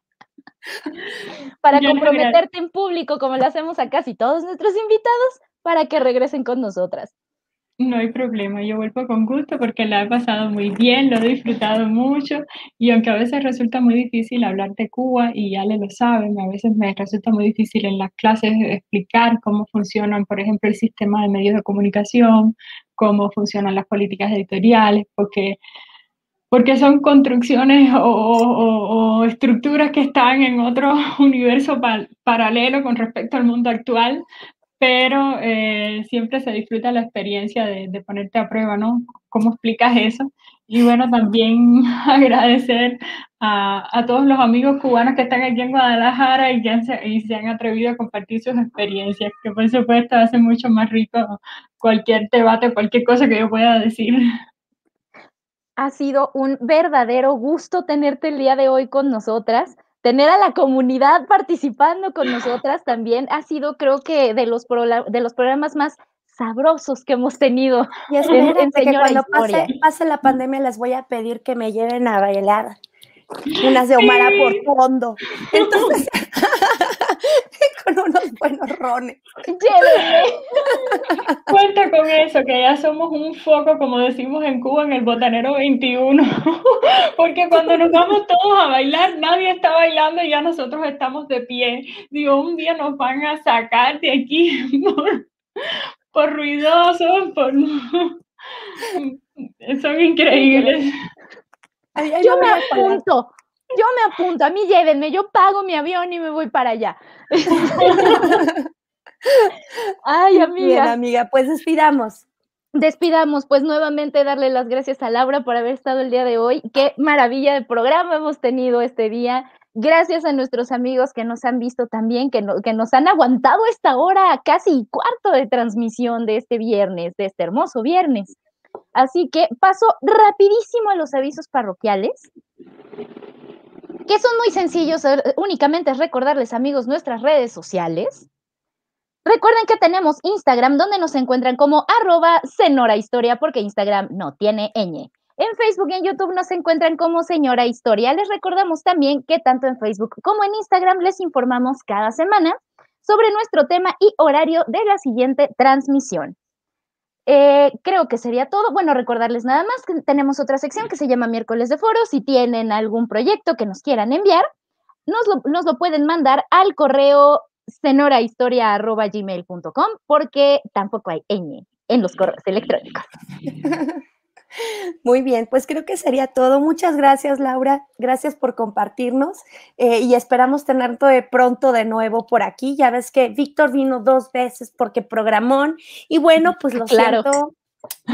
para comprometerte en público, como lo hacemos a casi todos nuestros invitados, para que regresen con nosotras. No hay problema, yo vuelvo con gusto porque la he pasado muy bien, lo he disfrutado mucho y aunque a veces resulta muy difícil hablar de Cuba y ya le lo saben, a veces me resulta muy difícil en las clases explicar cómo funcionan, por ejemplo, el sistema de medios de comunicación, cómo funcionan las políticas editoriales, porque porque son construcciones o, estructuras que están en otro (laughs) universo paralelo con respecto al mundo actual, pero eh, siempre se disfruta la experiencia de, ponerte a prueba, ¿no? ¿Cómo explicas eso? Y bueno, también (laughs) agradecer a, todos los amigos cubanos que están aquí en Guadalajara y que y se han atrevido a compartir sus experiencias, que por supuesto hace mucho más rico cualquier debate, cualquier cosa que yo pueda decir. Ha sido un verdadero gusto tenerte el día de hoy con nosotras. Tener a la comunidad participando con nosotras también ha sido, creo que, de los, de los programas más sabrosos que hemos tenido. Y es en, que cuando pase, pase, la pandemia les voy a pedir que me lleven a bailar unas de Omar por fondo. Entonces, (laughs) con unos buenos rones. (laughs) Cuenta con eso, que ya somos un foco, como decimos en Cuba, en el Botanero 21. (laughs) Porque cuando nos vamos todos a bailar, nadie está bailando y ya nosotros estamos de pie. Digo, un día nos van a sacar de aquí por, por ruidosos, por... Son increíbles yo me apunto, yo me apunto, a mí llévenme, yo pago mi avión y me voy para allá. (laughs) Ay, amiga. Bien, amiga, pues despidamos. Despidamos, pues nuevamente darle las gracias a Laura por haber estado el día de hoy. Qué maravilla de programa hemos tenido este día. Gracias a nuestros amigos que nos han visto también, que, que nos han aguantado esta hora, casi cuarto de transmisión de este viernes, de este hermoso viernes. Así que paso rapidísimo a los avisos parroquiales, que son muy sencillos, únicamente es recordarles amigos nuestras redes sociales. Recuerden que tenemos Instagram donde nos encuentran como arroba Senora porque Instagram no tiene ñ. En Facebook y en YouTube nos encuentran como Señora Historia. Les recordamos también que tanto en Facebook como en Instagram les informamos cada semana sobre nuestro tema y horario de la siguiente transmisión. Eh, creo que sería todo. Bueno, recordarles nada más que tenemos otra sección que se llama Miércoles de Foro. Si tienen algún proyecto que nos quieran enviar, nos lo, pueden mandar al correo senorahistoria.gmail.com porque tampoco hay ñ en los correos electrónicos. (laughs) Muy bien, pues creo que sería todo. Muchas gracias, Laura. Gracias por compartirnos eh, y esperamos tenerte pronto de nuevo por aquí. Ya ves que Víctor vino dos veces porque programón y bueno, (laughs) pues lo claro. siento.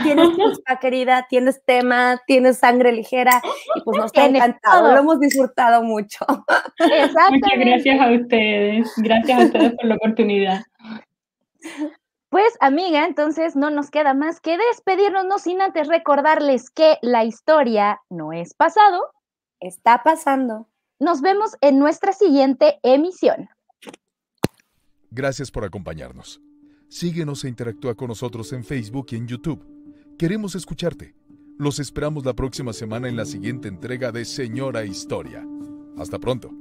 Tienes chispa, querida, tienes tema, tienes sangre ligera y pues (laughs) nos ha encantado, lo hemos disfrutado mucho. Muchas gracias a ustedes, gracias a ustedes por la oportunidad. (laughs) Pues amiga, entonces no nos queda más que despedirnos, no sin antes recordarles que la historia no es pasado, está pasando. Nos vemos en nuestra siguiente emisión. Gracias por acompañarnos. Síguenos e interactúa con nosotros en Facebook y en YouTube. Queremos escucharte. Los esperamos la próxima semana en la siguiente entrega de Señora Historia. Hasta pronto.